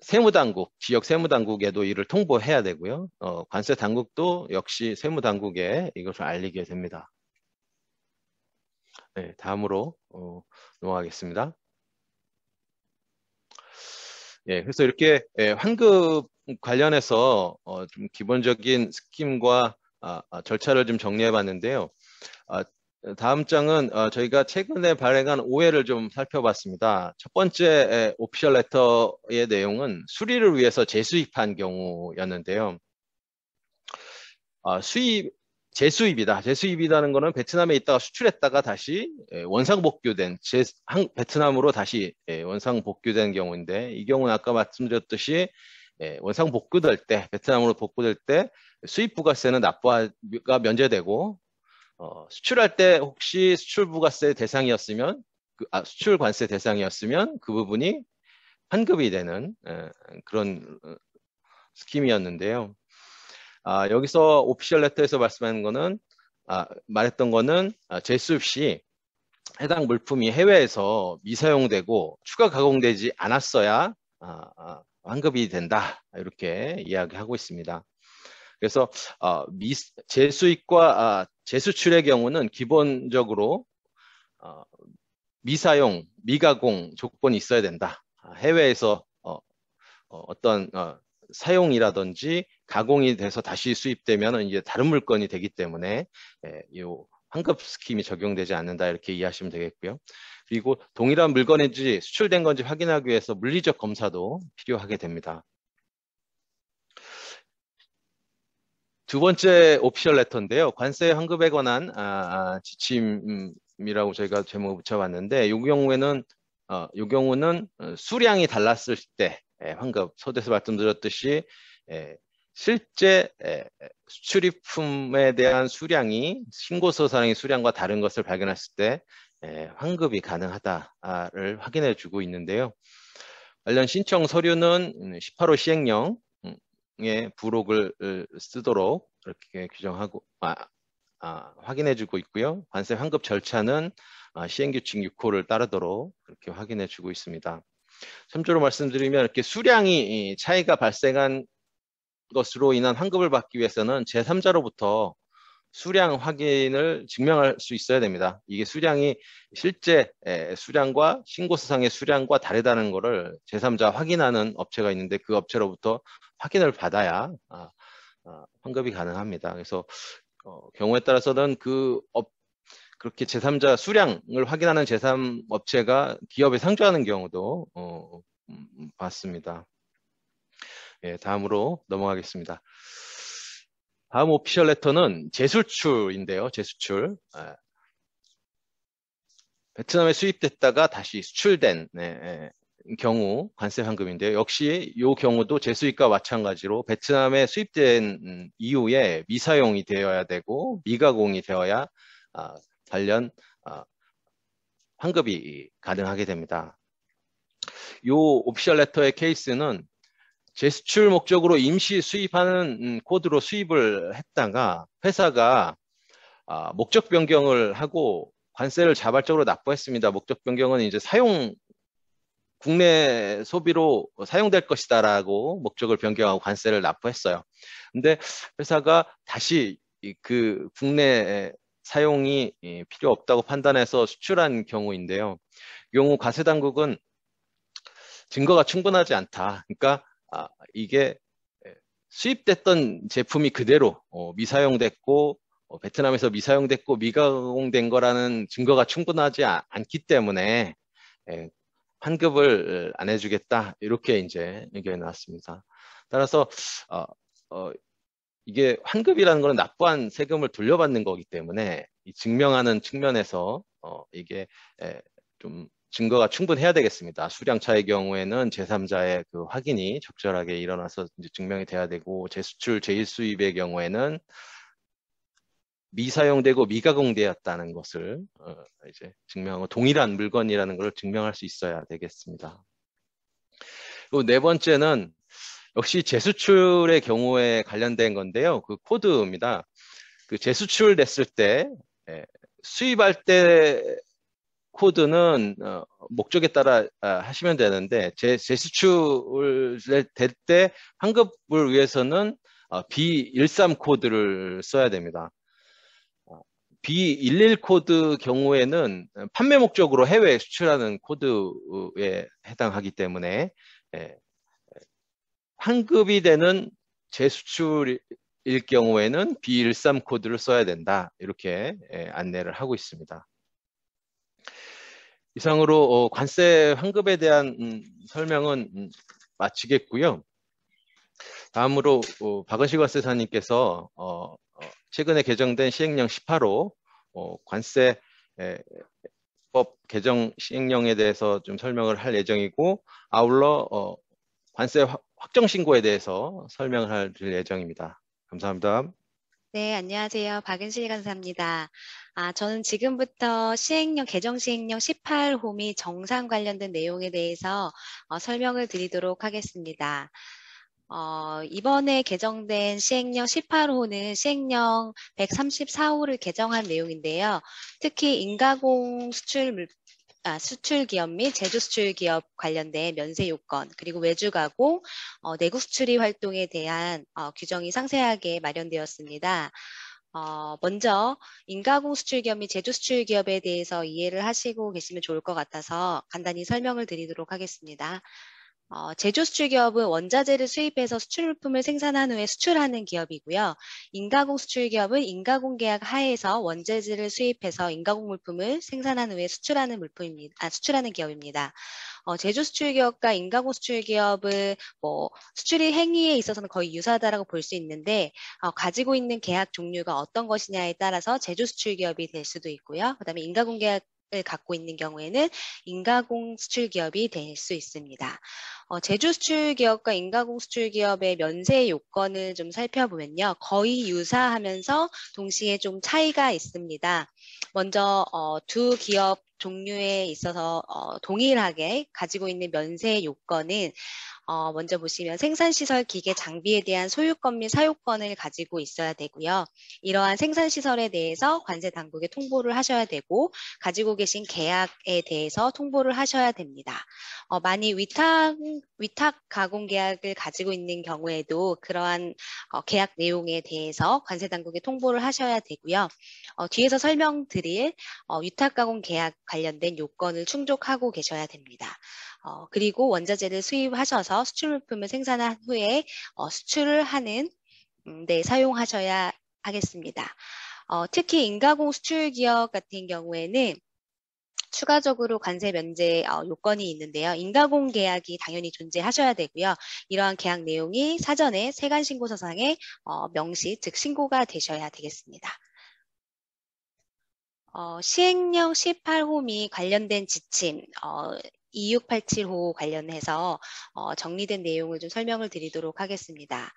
세무당국, 지역 세무당국에도 이를 통보해야 되고요. 어, 관세 당국도 역시 세무당국에 이것을 알리게 됩니다. 네, 다음으로 어, 넘어가겠습니다. 예, 그래서 이렇게 예, 환급 관련해서 어, 좀 기본적인 스킴과 아, 아, 절차를 좀 정리해 봤는데요. 아, 다음 장은 어, 저희가 최근에 발행한 오해를 좀 살펴봤습니다. 첫 번째 오피셜 레터의 내용은 수리를 위해서 재수입한 경우였는데요. 어, 수입 재수입이다. 재수입이라는 것은 베트남에 있다가 수출했다가 다시 원상 복규된 제, 한, 베트남으로 다시 원상 복규된 경우인데 이 경우는 아까 말씀드렸듯이 원상 복구될 때 베트남으로 복구될 때 수입 부가세는 납부가 면제되고 어, 수출할 때 혹시 수출 부가세 대상이었으면 그, 아, 수출 관세 대상이었으면 그 부분이 환급이 되는 그런 스킴이었는데요. 아, 여기서 오피셜 레터에서 말씀하는 거는 아, 말했던 거는 아, 제수입 시 해당 물품이 해외에서 미사용되고 추가 가공되지 않았어야 아, 아, 환급이 된다 이렇게 이야기하고 있습니다. 그래서 어, 미, 재수입과 아, 재수출의 경우는 기본적으로 어, 미사용, 미가공 조건이 있어야 된다. 아, 해외에서 어, 어, 떤 어, 사용이라든지 가공이 돼서 다시 수입되면 이제 다른 물건이 되기 때문에 예, 이 환급 스킴이 적용되지 않는다 이렇게 이해하시면 되겠고요. 그리고 동일한 물건인지 수출된 건지 확인하기 위해서 물리적 검사도 필요하게 됩니다. 두 번째 오피셜 레터인데요. 관세 환급에 관한 아, 아, 지침이라고 저희가 제목을 붙여봤는데 이 경우에는 어, 이 경우는 어, 수량이 달랐을 때 예, 환급 서두에서 말씀드렸듯이 예, 실제 예, 수출입품에 대한 수량이 신고서상의 수량과 다른 것을 발견했을 때 환급이 가능하다를 확인해 주고 있는데요. 관련 신청 서류는 18호 시행령 의 부록을 쓰도록 이렇게 규정하고 아, 아, 확인해주고 있고요. 관세 환급 절차는 아, 시행규칙 6호를 따르도록 그렇게 확인해주고 있습니다. 참조로 말씀드리면 이렇게 수량이 차이가 발생한 것으로 인한 환급을 받기 위해서는 제3자로부터 수량 확인을 증명할 수 있어야 됩니다. 이게 수량이 실제 수량과 신고서상의 수량과 다르다는 것을 제3자 확인하는 업체가 있는데 그 업체로부터 확인을 받아야 아, 아, 환급이 가능합니다. 그래서 어, 경우에 따라서는 그 업, 그렇게 제3자 수량을 확인하는 제3 업체가 기업에 상주하는 경우도 어, 음, 봤습니다. 예, 다음으로 넘어가겠습니다. 다음 official letter는 재수출인데요. 재수출. 아, 베트남에 수입됐다가 다시 수출된 네, 네, 경우 관세 환급인데요. 역시 이 경우도 재수입과 마찬가지로 베트남에 수입된 음, 이후에 미사용이 되어야 되고 미가공이 되어야 아, 관련 아, 환급이 가능하게 됩니다. 이 오피셜 레터의 케이스는 재수출 목적으로 임시 수입하는 음, 코드로 수입을 했다가 회사가 아, 목적 변경을 하고 관세를 자발적으로 납부했습니다. 목적 변경은 이제 사용 국내 소비로 사용될 것이다라고 목적을 변경하고 관세를 납부했어요. 근데 회사가 다시 그 국내 사용이 필요 없다고 판단해서 수출한 경우인데요. 이 경우 과세 당국은 증거가 충분하지 않다. 그러니까 아, 이게 수입됐던 제품이 그대로 어, 미사용됐고 어, 베트남에서 미사용됐고 미가공된 거라는 증거가 충분하지 아, 않기 때문에 에, 환급을 안 해주겠다 이렇게 이제 의견이 나왔습니다. 따라서 어, 어, 이게 환급이라는 것은 납부한 세금을 돌려받는 거기 때문에 증명하는 측면에서 어, 이게 에, 좀 증거가 충분해야 되겠습니다. 수량차의 경우에는 제3자의 그 확인이 적절하게 일어나서 증명이 돼야 되고 재수출, 재수입의 경우에는 미사용되고 미가공되었다는 것을 어, 이제 증명하고 동일한 물건이라는 것을 증명할 수 있어야 되겠습니다. 그리고 네 번째는 역시 재수출의 경우에 관련된 건데요. 그 코드입니다. 그 재수출 됐을 때 예, 수입할 때 코드는 어, 목적에 따라 아, 하시면 되는데 재, 재수출 될 때 환급을 위해서는 어, B13 코드를 써야 됩니다. 어, B11 코드 경우에는 판매 목적으로 해외 수출하는 코드에 해당하기 때문에 예, 환급이 되는 재수출일 경우에는 B13 코드를 써야 된다. 이렇게 예, 안내를 하고 있습니다. 이상으로 어, 관세 환급에 대한 음, 설명은 음, 마치겠고요. 다음으로 어, 박은식 관세사님께서 어, 어, 최근에 개정된 시행령 18호 어, 관세법 개정 시행령에 대해서 좀 설명을 할 예정이고 아울러 어, 관세 확정 신고에 대해서 설명을 할 예정입니다. 감사합니다. 네, 안녕하세요. 박은실 간사입니다. 아, 저는 지금부터 시행령, 개정 시행령 18호 및 정상 관련된 내용에 대해서 어, 설명을 드리도록 하겠습니다. 어, 이번에 개정된 시행령 18호는 시행령 134호를 개정한 내용인데요. 특히 인가공 수출 물, 아, 수출 기업 및 제조 수출 기업 관련된 면세 요건 그리고 외주 가공, 어, 내국 수출입 활동에 대한 어, 규정이 상세하게 마련되었습니다. 어, 먼저 인가공 수출 기업 및 제조 수출 기업에 대해서 이해를 하시고 계시면 좋을 것 같아서 간단히 설명을 드리도록 하겠습니다. 어, 제조 수출 기업은 원자재를 수입해서 수출물품을 생산한 후에 수출하는 기업이고요. 인가공 수출 기업은 인가공 계약 하에서 원자재를 수입해서 인가공 물품을 생산한 후에 수출하는 물품입니다. 아, 수출하는 기업입니다. 어, 제조 수출 기업과 인가공 수출 기업은 뭐 수출이 행위에 있어서는 거의 유사하다라고 볼 수 있는데 어, 가지고 있는 계약 종류가 어떤 것이냐에 따라서 제조 수출 기업이 될 수도 있고요. 그다음에 인가공 계약 을 갖고 있는 경우에는 인가공 수출 기업이 될 수 있습니다. 어, 제주 수출 기업과 인가공 수출 기업의 면세 요건을 좀 살펴보면요. 거의 유사하면서 동시에 좀 차이가 있습니다. 먼저 어, 두 기업 종류에 있어서 어, 동일하게 가지고 있는 면세 요건은 어, 먼저 보시면 생산시설 기계 장비에 대한 소유권 및 사유권을 가지고 있어야 되고요. 이러한 생산시설에 대해서 관세 당국에 통보를 하셔야 되고 가지고 계신 계약에 대해서 통보를 하셔야 됩니다. 어, 만약 위탁, 위탁 가공 계약을 가지고 있는 경우에도 그러한 어, 계약 내용에 대해서 관세 당국에 통보를 하셔야 되고요. 어, 뒤에서 설명드릴 어, 위탁 가공 계약 관련된 요건을 충족하고 계셔야 됩니다. 어, 그리고 원자재를 수입하셔서 수출 물품을 생산한 후에 어, 수출을 하는 음, 데 사용하셔야 하겠습니다. 어, 특히 인가공 수출 기업 같은 경우에는 추가적으로 관세 면제 어, 요건이 있는데요. 인가공 계약이 당연히 존재하셔야 되고요. 이러한 계약 내용이 사전에 세관 신고서상에 어, 명시, 즉 신고가 되셔야 되겠습니다. 어, 시행령 18호 및 관련된 지침, 어, 2687호 관련해서 어, 정리된 내용을 좀 설명을 드리도록 하겠습니다.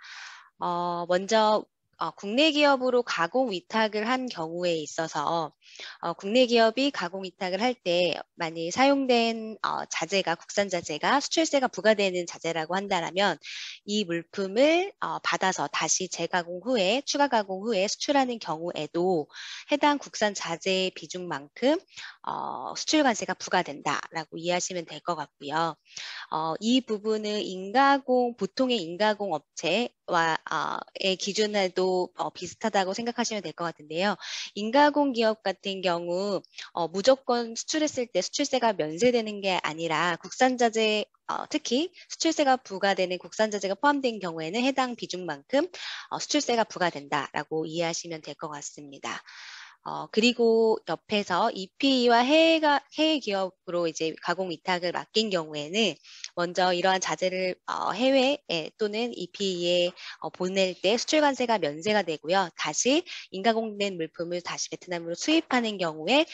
어, 먼저 어, 국내 기업으로 가공 위탁을 한 경우에 있어서 어, 국내 기업이 가공 위탁을 할때 만약 사용된 어, 자재가 국산 자재가 수출세가 부과되는 자재라고 한다면 이 물품을 어, 받아서 다시 재가공 후에 추가 가공 후에 수출하는 경우에도 해당 국산 자재의 비중만큼 어, 수출 관세가 부과된다라고 이해하시면 될 것 같고요. 어, 이 부분은 인가공 보통의 인가공 업체 와의 기준에도 비슷하다고 생각하시면 될 것 같은데요. 인가공 기업 같은 경우 어, 무조건 수출했을 때 수출세가 면세되는 게 아니라 국산자재 어, 특히 수출세가 부과되는 국산자재가 포함된 경우에는 해당 비중만큼 어, 수출세가 부과된다라고 이해하시면 될 것 같습니다. 어, 그리고 옆에서 EPE와 해외가, 해외 기업으로 이제 가공 위탁을 맡긴 경우에는 먼저 이러한 자재를 어, 해외 또는 EPE에 어, 보낼 때 수출 관세가 면세가 되고요. 다시 인가공된 물품을 다시 베트남으로 수입하는 경우에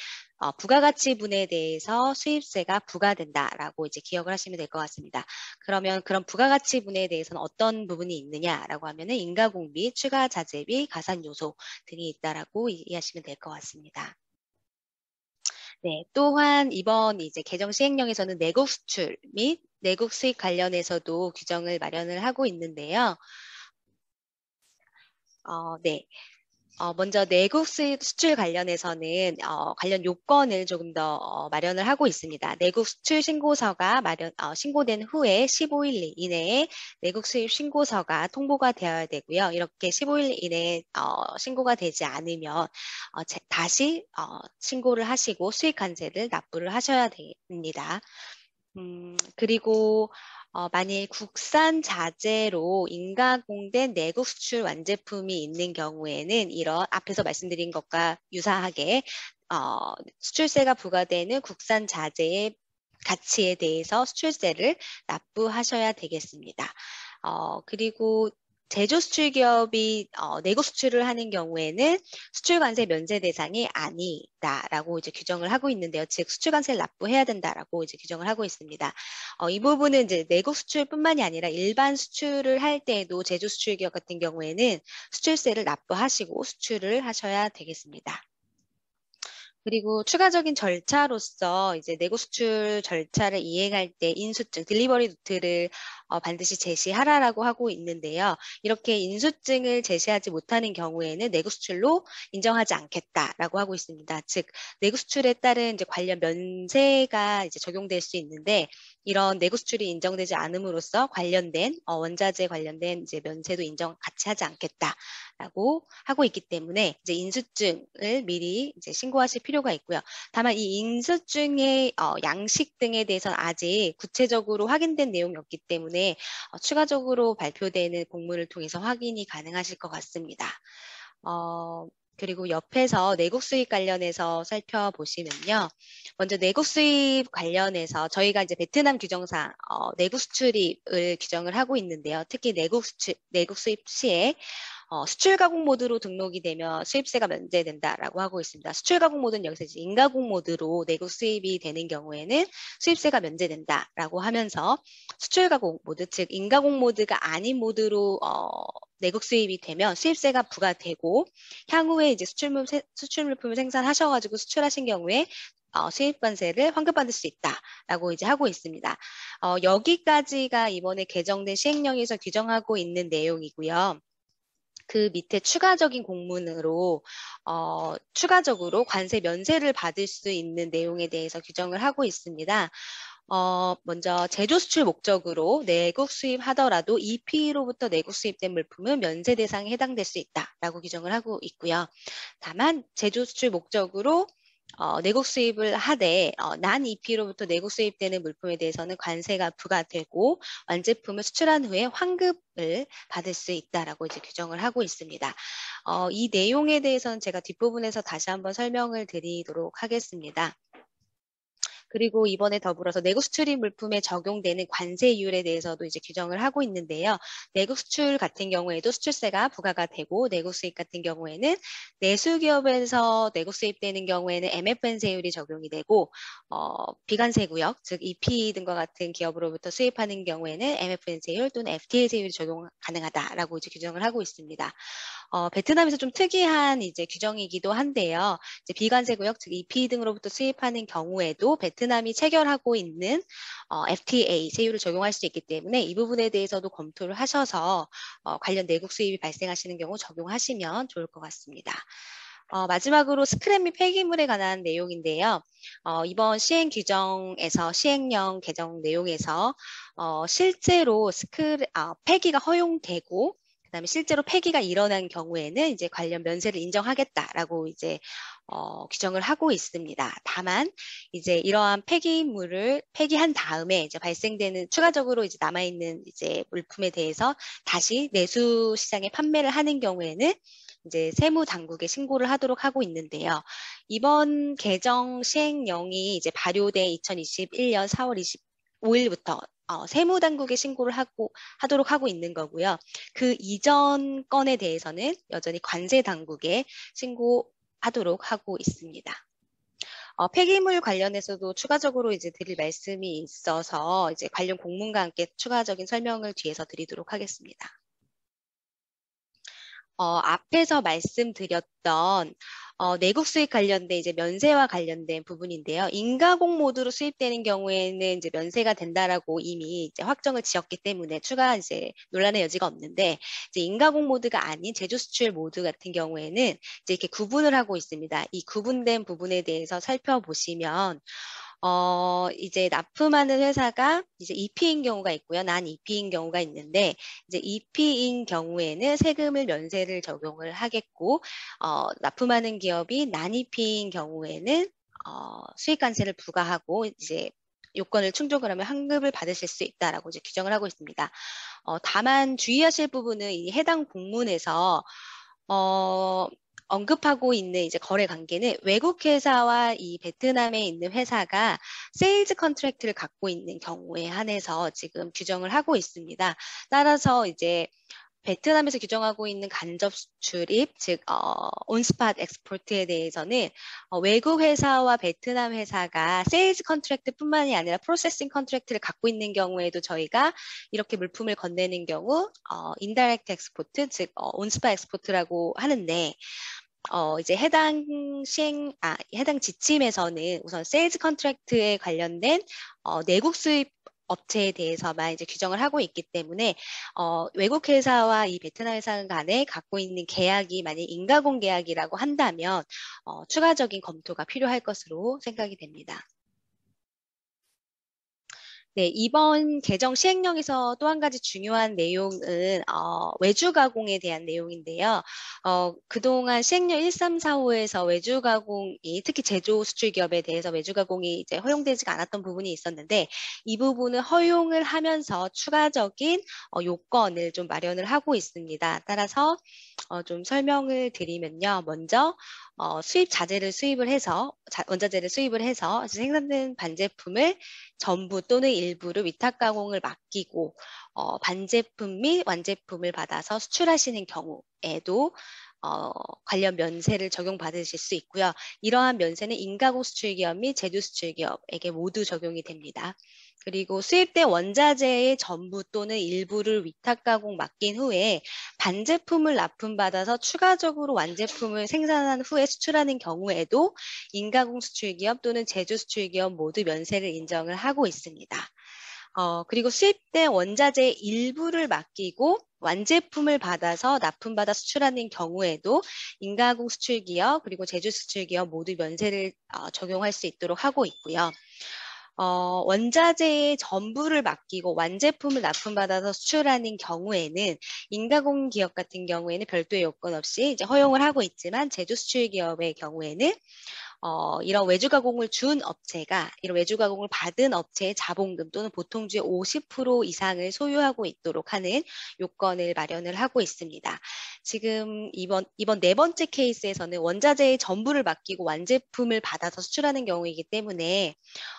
어, 부가가치분에 대해서 수입세가 부과된다라고 이제 기억을 하시면 될 것 같습니다. 그러면 그런 부가가치분에 대해서는 어떤 부분이 있느냐라고 하면은 인가공비, 추가 자재비, 가산 요소 등이 있다라고 이해하시면 될 것 같습니다. 네, 또한 이번 이제 개정 시행령에서는 내국 수출 및 내국 수입 관련해서도 규정을 마련을 하고 있는데요. 어, 네. 어, 먼저 내국 수출 관련해서는 어, 관련 요건을 조금 더 어, 마련을 하고 있습니다. 내국 수출 신고서가 마련 어, 신고된 후에 15일 이내에 내국 수입 신고서가 통보가 되어야 되고요. 이렇게 15일 이내에 어, 신고가 되지 않으면 어, 제, 다시 신고를 하시고 수익 관세를 납부를 하셔야 됩니다. 음, 그리고 어, 만일 국산 자재로 인가공된 내국 수출 완제품이 있는 경우에는 이런 앞에서 말씀드린 것과 유사하게 어, 수출세가 부과되는 국산 자재의 가치에 대해서 수출세를 납부하셔야 되겠습니다. 어, 그리고 제조 수출 기업이 어, 내국 수출을 하는 경우에는 수출 관세 면제 대상이 아니다라고 이제 규정을 하고 있는데요. 즉 수출 관세를 납부해야 된다라고 이제 규정을 하고 있습니다. 어, 이 부분은 이제 내국 수출뿐만이 아니라 일반 수출을 할 때에도 제조 수출 기업 같은 경우에는 수출세를 납부하시고 수출을 하셔야 되겠습니다. 그리고 추가적인 절차로서 이제 내고 수출 절차를 이행할 때 인수증, 딜리버리 노트를 어, 반드시 제시하라라고 하고 있는데요. 이렇게 인수증을 제시하지 못하는 경우에는 내고 수출로 인정하지 않겠다라고 하고 있습니다. 즉 내고 수출에 따른 이제 관련 면세가 이제 적용될 수 있는데 이런 내고 수출이 인정되지 않음으로써 관련된 어, 원자재 관련된 이제 면세도 인정 같이 하지 않겠다라고 하고 있기 때문에 이제 인수증을 미리 이제 신고하실 필요가 있고요. 다만 이 인수증의 어, 양식 등에 대해서는 아직 구체적으로 확인된 내용이 없기 때문에 어, 추가적으로 발표되는 공문을 통해서 확인이 가능하실 것 같습니다. 어, 그리고 옆에서 내국 수입 관련해서 살펴보시면요. 먼저 내국 수입 관련해서 저희가 이제 베트남 규정상 어, 내국 수출입을 규정을 하고 있는데요. 특히 내국 수출, 내국 수입 시에 어, 수출 가공 모드로 등록이 되면 수입세가 면제된다라고 하고 있습니다. 수출 가공 모드는 여기서 이제 인가공 모드로 내국 수입이 되는 경우에는 수입세가 면제된다라고 하면서 수출 가공 모드, 즉 인가공 모드가 아닌 모드로 어, 내국 수입이 되면 수입세가 부과되고 향후에 이제 수출물 수출물품을 생산하셔가지고 수출하신 경우에 어, 수입관세를 환급받을 수 있다라고 이제 하고 있습니다. 어, 여기까지가 이번에 개정된 시행령에서 규정하고 있는 내용이고요. 그 밑에 추가적인 공문으로 어, 추가적으로 관세 면세를 받을 수 있는 내용에 대해서 규정을 하고 있습니다. 어, 먼저 제조 수출 목적으로 내국 수입하더라도 EP로부터 내국 수입된 물품은 면세 대상에 해당될 수 있다라고 규정을 하고 있고요. 다만 제조 수출 목적으로 어, 내국 수입을 하되 어, 난 EP로부터 내국 수입되는 물품에 대해서는 관세가 부과되고 완제품을 수출한 후에 환급을 받을 수 있다라고 이제 규정을 하고 있습니다. 어, 이 내용에 대해서는 제가 뒷부분에서 다시 한번 설명을 드리도록 하겠습니다. 그리고 이번에 더불어서 내국 수출입 물품에 적용되는 관세율에 대해서도 이제 규정을 하고 있는데요. 내국 수출 같은 경우에도 수출세가 부과가 되고 내국 수입 같은 경우에는 내수 기업에서 내국 수입되는 경우에는 MFN세율이 적용이 되고 어, 비관세 구역 즉 EP 등과 같은 기업으로부터 수입하는 경우에는 MFN세율 또는 FTA세율이 적용 가능하다라고 이제 규정을 하고 있습니다. 어, 베트남에서 좀 특이한 이제 규정이기도 한데요. 이제 비관세 구역 즉 EP 등으로부터 수입하는 경우에도 베트 남이 체결하고 있는 어, FTA 세율을 적용할 수 있기 때문에 이 부분에 대해서도 검토를 하셔서 어, 관련 내국 수입이 발생하시는 경우 적용하시면 좋을 것 같습니다. 어, 마지막으로 스크랩 및 폐기물에 관한 내용인데요. 어, 이번 시행 규정에서 시행령 개정 내용에서 어, 실제로 스크랩, 아, 폐기가 허용되고 그다음에 실제로 폐기가 일어난 경우에는 이제 관련 면세를 인정하겠다라고 이제 어, 규정을 하고 있습니다. 다만 이제 이러한 폐기물을 폐기한 다음에 이제 발생되는 추가적으로 이제 남아 있는 이제 물품에 대해서 다시 내수 시장에 판매를 하는 경우에는 이제 세무 당국에 신고를 하도록 하고 있는데요. 이번 개정 시행령이 이제 발효돼 2021년 4월 25일부터 어, 세무당국에 신고를 하고 하도록 하고 있는 거고요. 그 이전 건에 대해서는 여전히 관세 당국에 신고하도록 하고 있습니다. 어, 폐기물 관련해서도 추가적으로 이제 드릴 말씀이 있어서 이제 관련 공문과 함께 추가적인 설명을 뒤에서 드리도록 하겠습니다. 어, 앞에서 말씀드렸던 어, 내국 수입 관련된 이제 면세와 관련된 부분인데요. 인가공 모드로 수입되는 경우에는 이제 면세가 된다라고 이미 이제 확정을 지었기 때문에 추가 이제 논란의 여지가 없는데 이제 인가공 모드가 아닌 제조 수출 모드 같은 경우에는 이제 이렇게 구분을 하고 있습니다. 이 구분된 부분에 대해서 살펴보시면 어, 이제 납품하는 회사가 이제 EP인 경우가 있고요. 난 EP인 경우가 있는데, 이제 EP인 경우에는 세금을 면세를 적용을 하겠고, 어, 납품하는 기업이 난 EP인 경우에는 어, 수익관세를 부과하고 이제 요건을 충족을 하면 환급을 받으실 수 있다라고 이제 규정을 하고 있습니다. 어, 다만 주의하실 부분은 이 해당 공문에서 어, 언급하고 있는 이제 거래 관계는 외국 회사와 이 베트남에 있는 회사가 sales contract를 갖고 있는 경우에 한해서 지금 규정을 하고 있습니다. 따라서 이제 베트남에서 규정하고 있는 간접 수출입, 즉 어, on-spot export에 대해서는 어, 외국 회사와 베트남 회사가 sales contract뿐만이 아니라 processing contract를 갖고 있는 경우에도 저희가 이렇게 물품을 건네는 경우 어, indirect export, 즉 어, on-spot export라고 하는데 어, 이제 해당 시행, 아, 해당 지침에서는 우선 sales contract에 관련된 어, 내국 수입 업체에 대해서만 이제 규정을 하고 있기 때문에 어, 외국 회사와 이 베트남 회사 간에 갖고 있는 계약이 만약 임가공 계약이라고 한다면 어, 추가적인 검토가 필요할 것으로 생각이 됩니다. 네, 이번 개정 시행령에서 또 한 가지 중요한 내용은 어, 외주 가공에 대한 내용인데요. 어, 그동안 시행령 1345에서 외주 가공이 특히 제조 수출 기업에 대해서 외주 가공이 이제 허용되지가 않았던 부분이 있었는데 이 부분을 허용을 하면서 추가적인 어, 요건을 좀 마련을 하고 있습니다. 따라서 어, 좀 설명을 드리면요. 먼저 어, 수입 자재를 수입을 해서 자, 원자재를 수입을 해서 생산된 반제품을 전부 또는 일부를 위탁 가공을 맡기고 어, 반제품 및 완제품을 받아서 수출하시는 경우에도 어, 관련 면세를 적용받으실 수 있고요. 이러한 면세는 인가공 수출기업 및 제조 수출기업에게 모두 적용이 됩니다. 그리고 수입된 원자재의 전부 또는 일부를 위탁 가공 맡긴 후에 반제품을 납품받아서 추가적으로 완제품을 생산한 후에 수출하는 경우에도 인가공 수출기업 또는 제조 수출기업 모두 면세를 인정을 하고 있습니다. 어, 그리고 수입된 원자재의 일부를 맡기고 완제품을 받아서 납품받아 수출하는 경우에도 인가공 수출기업 그리고 제조 수출기업 모두 면세를 어, 적용할 수 있도록 하고 있고요. 어, 원자재의 전부를 맡기고 완제품을 납품받아서 수출하는 경우에는 인가공 기업 같은 경우에는 별도의 요건 없이 이제 허용을 하고 있지만 제조 수출 기업의 경우에는 어, 이런 외주 가공을 준 업체가 이런 외주 가공을 받은 업체의 자본금 또는 보통주의 50% 이상을 소유하고 있도록 하는 요건을 마련을 하고 있습니다. 지금 이번 이번 네 번째 케이스에서는 원자재의 전부를 맡기고 완제품을 받아서 수출하는 경우이기 때문에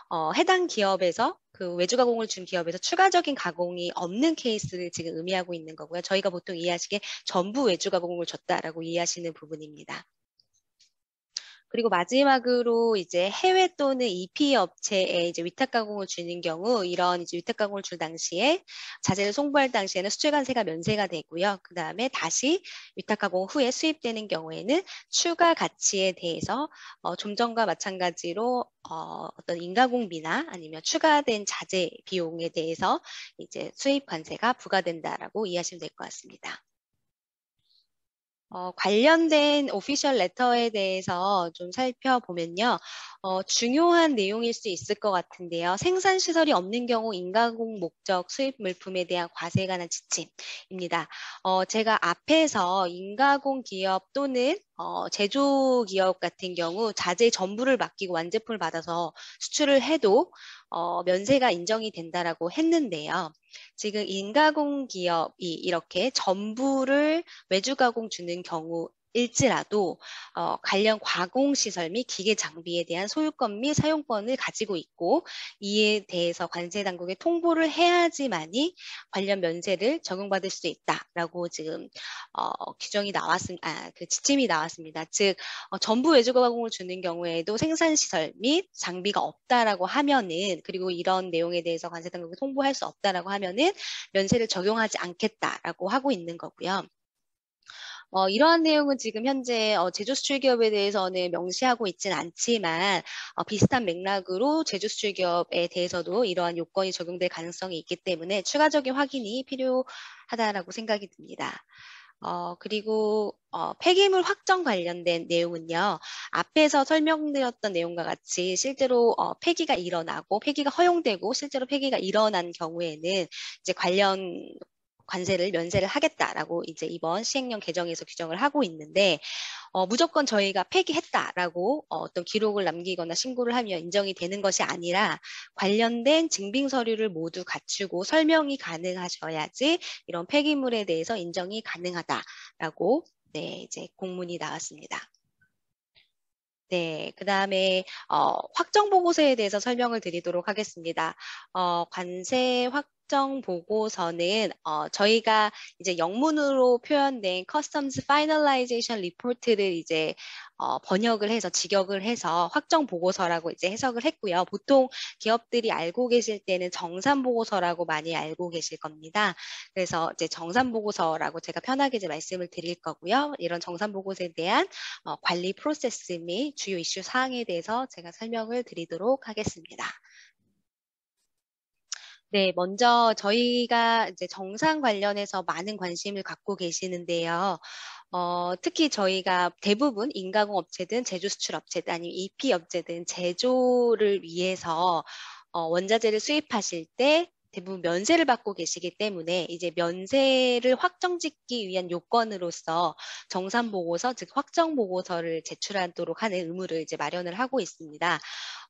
어, 해당 기업에서 그 외주 가공을 준 기업에서 추가적인 가공이 없는 케이스를 지금 의미하고 있는 거고요. 저희가 보통 이해하시기에 전부 외주 가공을 줬다라고 이해하시는 부분입니다. 그리고 마지막으로 이제 해외 또는 EP 업체에 이제 위탁 가공을 주는 경우 이런 이제 위탁 가공을 줄 당시에 자재를 송부할 당시에는 수출 관세가 면세가 되고요. 그 다음에 다시 위탁 가공 후에 수입되는 경우에는 추가 가치에 대해서 어, 좀 전과 마찬가지로 어, 어떤 인가공비나 아니면 추가된 자재 비용에 대해서 이제 수입 관세가 부과된다라고 이해하시면 될 것 같습니다. 어, 관련된 오피셜 레터에 대해서 좀 살펴보면요. 어, 중요한 내용일 수 있을 것 같은데요. 생산시설이 없는 경우 인가공 목적 수입 물품에 대한 과세에 관한 지침입니다. 어, 제가 앞에서 인가공 기업 또는 어, 제조 기업 같은 경우 자재 전부를 맡기고 완제품을 받아서 수출을 해도 어, 면세가 인정이 된다라고 했는데요. 지금 인가공 기업이 이렇게 전부를 외주 가공 주는 경우 일지라도 어, 관련 가공시설 및 기계 장비에 대한 소유권 및 사용권을 가지고 있고 이에 대해서 관세 당국에 통보를 해야지만이 관련 면세를 적용받을 수 있다라고 지금 어, 규정이 나왔습니다. 아, 그 지침이 나왔습니다. 즉 어, 전부 외주 가공을 주는 경우에도 생산 시설 및 장비가 없다라고 하면은 그리고 이런 내용에 대해서 관세 당국에 통보할 수 없다라고 하면은 면세를 적용하지 않겠다라고 하고 있는 거고요. 어, 이러한 내용은 지금 현재 어, 제조 수출 기업에 대해서는 명시하고 있지는 않지만 어, 비슷한 맥락으로 제조 수출 기업에 대해서도 이러한 요건이 적용될 가능성이 있기 때문에 추가적인 확인이 필요하다라고 생각이 듭니다. 어, 그리고 어, 폐기물 확정 관련된 내용은요. 앞에서 설명드렸던 내용과 같이 실제로 어, 폐기가 일어나고 폐기가 허용되고 실제로 폐기가 일어난 경우에는 이제 관련 관세를 면세를 하겠다라고 이제 이번 시행령 개정에서 규정을 하고 있는데 어, 무조건 저희가 폐기했다라고 어, 떤 기록을 남기거나 신고를 하면 인정이 되는 것이 아니라 관련된 증빙 서류를 모두 갖추고 설명이 가능하셔야지 이런 폐기물에 대해서 인정이 가능하다라고 네 이제 공문이 나왔습니다. 네, 그 다음에 어, 확정 보고서에 대해서 설명을 드리도록 하겠습니다. 어, 관세 확 확정 보고서는 어, 저희가 이제 영문으로 표현된 Customs Finalization Report를 이제 어, 번역을 해서 직역을 해서 확정 보고서라고 이제 해석을 했고요. 보통 기업들이 알고 계실 때는 정산 보고서라고 많이 알고 계실 겁니다. 그래서 이제 정산 보고서라고 제가 편하게 이제 말씀을 드릴 거고요. 이런 정산 보고서에 대한 어, 관리 프로세스 및 주요 이슈 사항에 대해서 제가 설명을 드리도록 하겠습니다. 네, 먼저 저희가 이제 정산 관련해서 많은 관심을 갖고 계시는데요. 어, 특히 저희가 대부분 인가공 업체든 제조 수출 업체든 아니면 EP 업체든 제조를 위해서 어, 원자재를 수입하실 때 대부분 면세를 받고 계시기 때문에 이제 면세를 확정짓기 위한 요건으로서 정산 보고서 즉 확정 보고서를 제출하도록 하는 의무를 이제 마련을 하고 있습니다.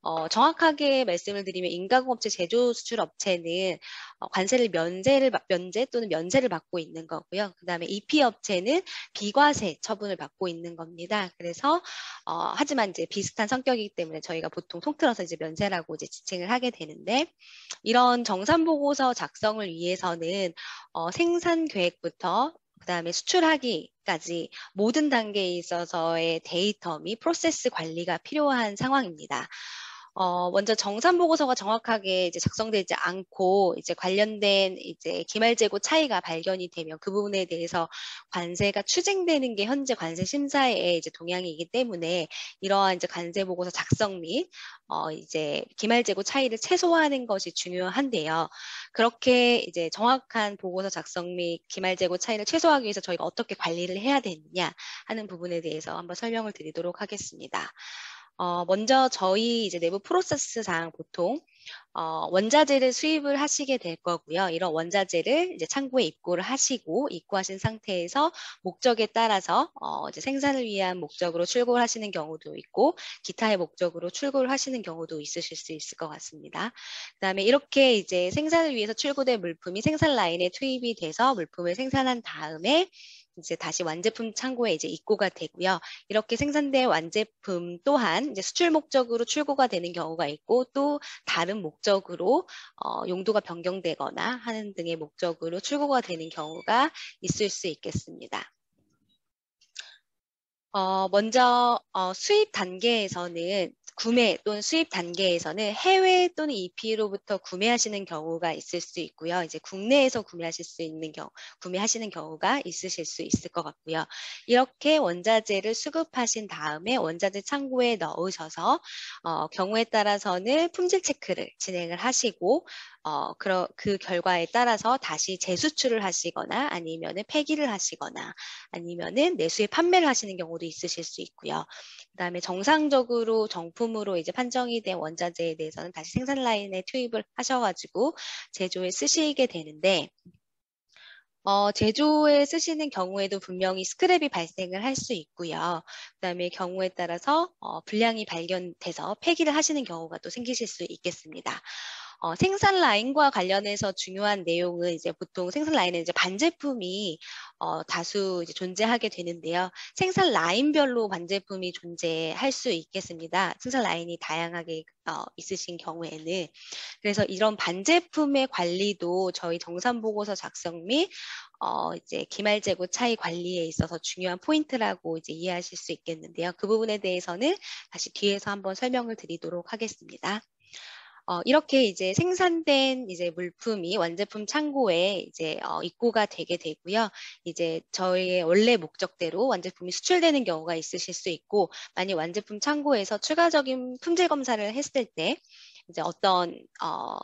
어, 정확하게 말씀을 드리면 인가공업체 제조 수출 업체는 어, 관세를 면세를 면제 또는 면세를 받고 있는 거고요. 그다음에 EP 업체는 비과세 처분을 받고 있는 겁니다. 그래서 어, 하지만 이제 비슷한 성격이기 때문에 저희가 보통 통틀어서 이제 면세라고 이제 지칭을 하게 되는데 이런 정산 보고서 작성을 위해서는 어, 생산 계획부터 그 다음에 수출하기까지 모든 단계에 있어서의 데이터 및 프로세스 관리가 필요한 상황입니다. 어, 먼저 정산 보고서가 정확하게 이제 작성되지 않고 이제 관련된 이제 기말 재고 차이가 발견이 되면 그 부분에 대해서 관세가 추징되는 게 현재 관세 심사의 이제 동향이기 때문에 이러한 이제 관세 보고서 작성 및 어, 이제 기말 재고 차이를 최소화하는 것이 중요한데요. 그렇게 이제 정확한 보고서 작성 및 기말 재고 차이를 최소화하기 위해서 저희가 어떻게 관리를 해야 되느냐 하는 부분에 대해서 한번 설명을 드리도록 하겠습니다. 어, 먼저 저희 이제 내부 프로세스상 보통 어, 원자재를 수입을 하시게 될 거고요. 이런 원자재를 이제 창고에 입고를 하시고 입고하신 상태에서 목적에 따라서 어, 이제 생산을 위한 목적으로 출고를 하시는 경우도 있고 기타의 목적으로 출고를 하시는 경우도 있으실 수 있을 것 같습니다. 그다음에 이렇게 이제 생산을 위해서 출고된 물품이 생산 라인에 투입이 돼서 물품을 생산한 다음에 이제 다시 완제품 창고에 이제 입고가 되고요. 이렇게 생산된 완제품 또한 이제 수출 목적으로 출고가 되는 경우가 있고 또 다른 목적으로 어, 용도가 변경되거나 하는 등의 목적으로 출고가 되는 경우가 있을 수 있겠습니다. 어, 먼저 어, 수입 단계에서는 구매 또는 수입 단계에서는 해외 또는 EP로부터 구매하시는 경우가 있을 수 있고요. 이제 국내에서 구매하실 수 있는 경우, 구매하시는 경우가 있으실 수 있을 것 같고요. 이렇게 원자재를 수급하신 다음에 원자재 창고에 넣으셔서 어, 경우에 따라서는 품질 체크를 진행을 하시고 어, 그, 그 결과에 따라서 다시 재수출을 하시거나 아니면은 폐기를 하시거나 아니면은 내수에 판매를 하시는 경우도 있으실 수 있고요. 그 다음에 정상적으로 정품으로 이제 판정이 된 원자재에 대해서는 다시 생산 라인에 투입을 하셔가지고 제조에 쓰시게 되는데 어, 제조에 쓰시는 경우에도 분명히 스크랩이 발생을 할 수 있고요. 그 다음에 경우에 따라서 어, 불량이 발견돼서 폐기를 하시는 경우가 또 생기실 수 있겠습니다. 어, 생산 라인과 관련해서 중요한 내용은 이제 보통 생산 라인은 이제 반제품이 어, 다수 이제 존재하게 되는데요. 생산 라인별로 반제품이 존재할 수 있겠습니다. 생산 라인이 다양하게 어, 있으신 경우에는 그래서 이런 반제품의 관리도 저희 정산 보고서 작성 및 어, 이제 기말 재고 차이 관리에 있어서 중요한 포인트라고 이제 이해하실 수 있겠는데요. 그 부분에 대해서는 다시 뒤에서 한번 설명을 드리도록 하겠습니다. 어, 이렇게 이제 생산된 이제 물품이 완제품 창고에 이제 어, 입고가 되게 되고요. 이제 저희의 원래 목적대로 완제품이 수출되는 경우가 있으실 수 있고, 만약 완제품 창고에서 추가적인 품질 검사를 했을 때 이제 어떤 어,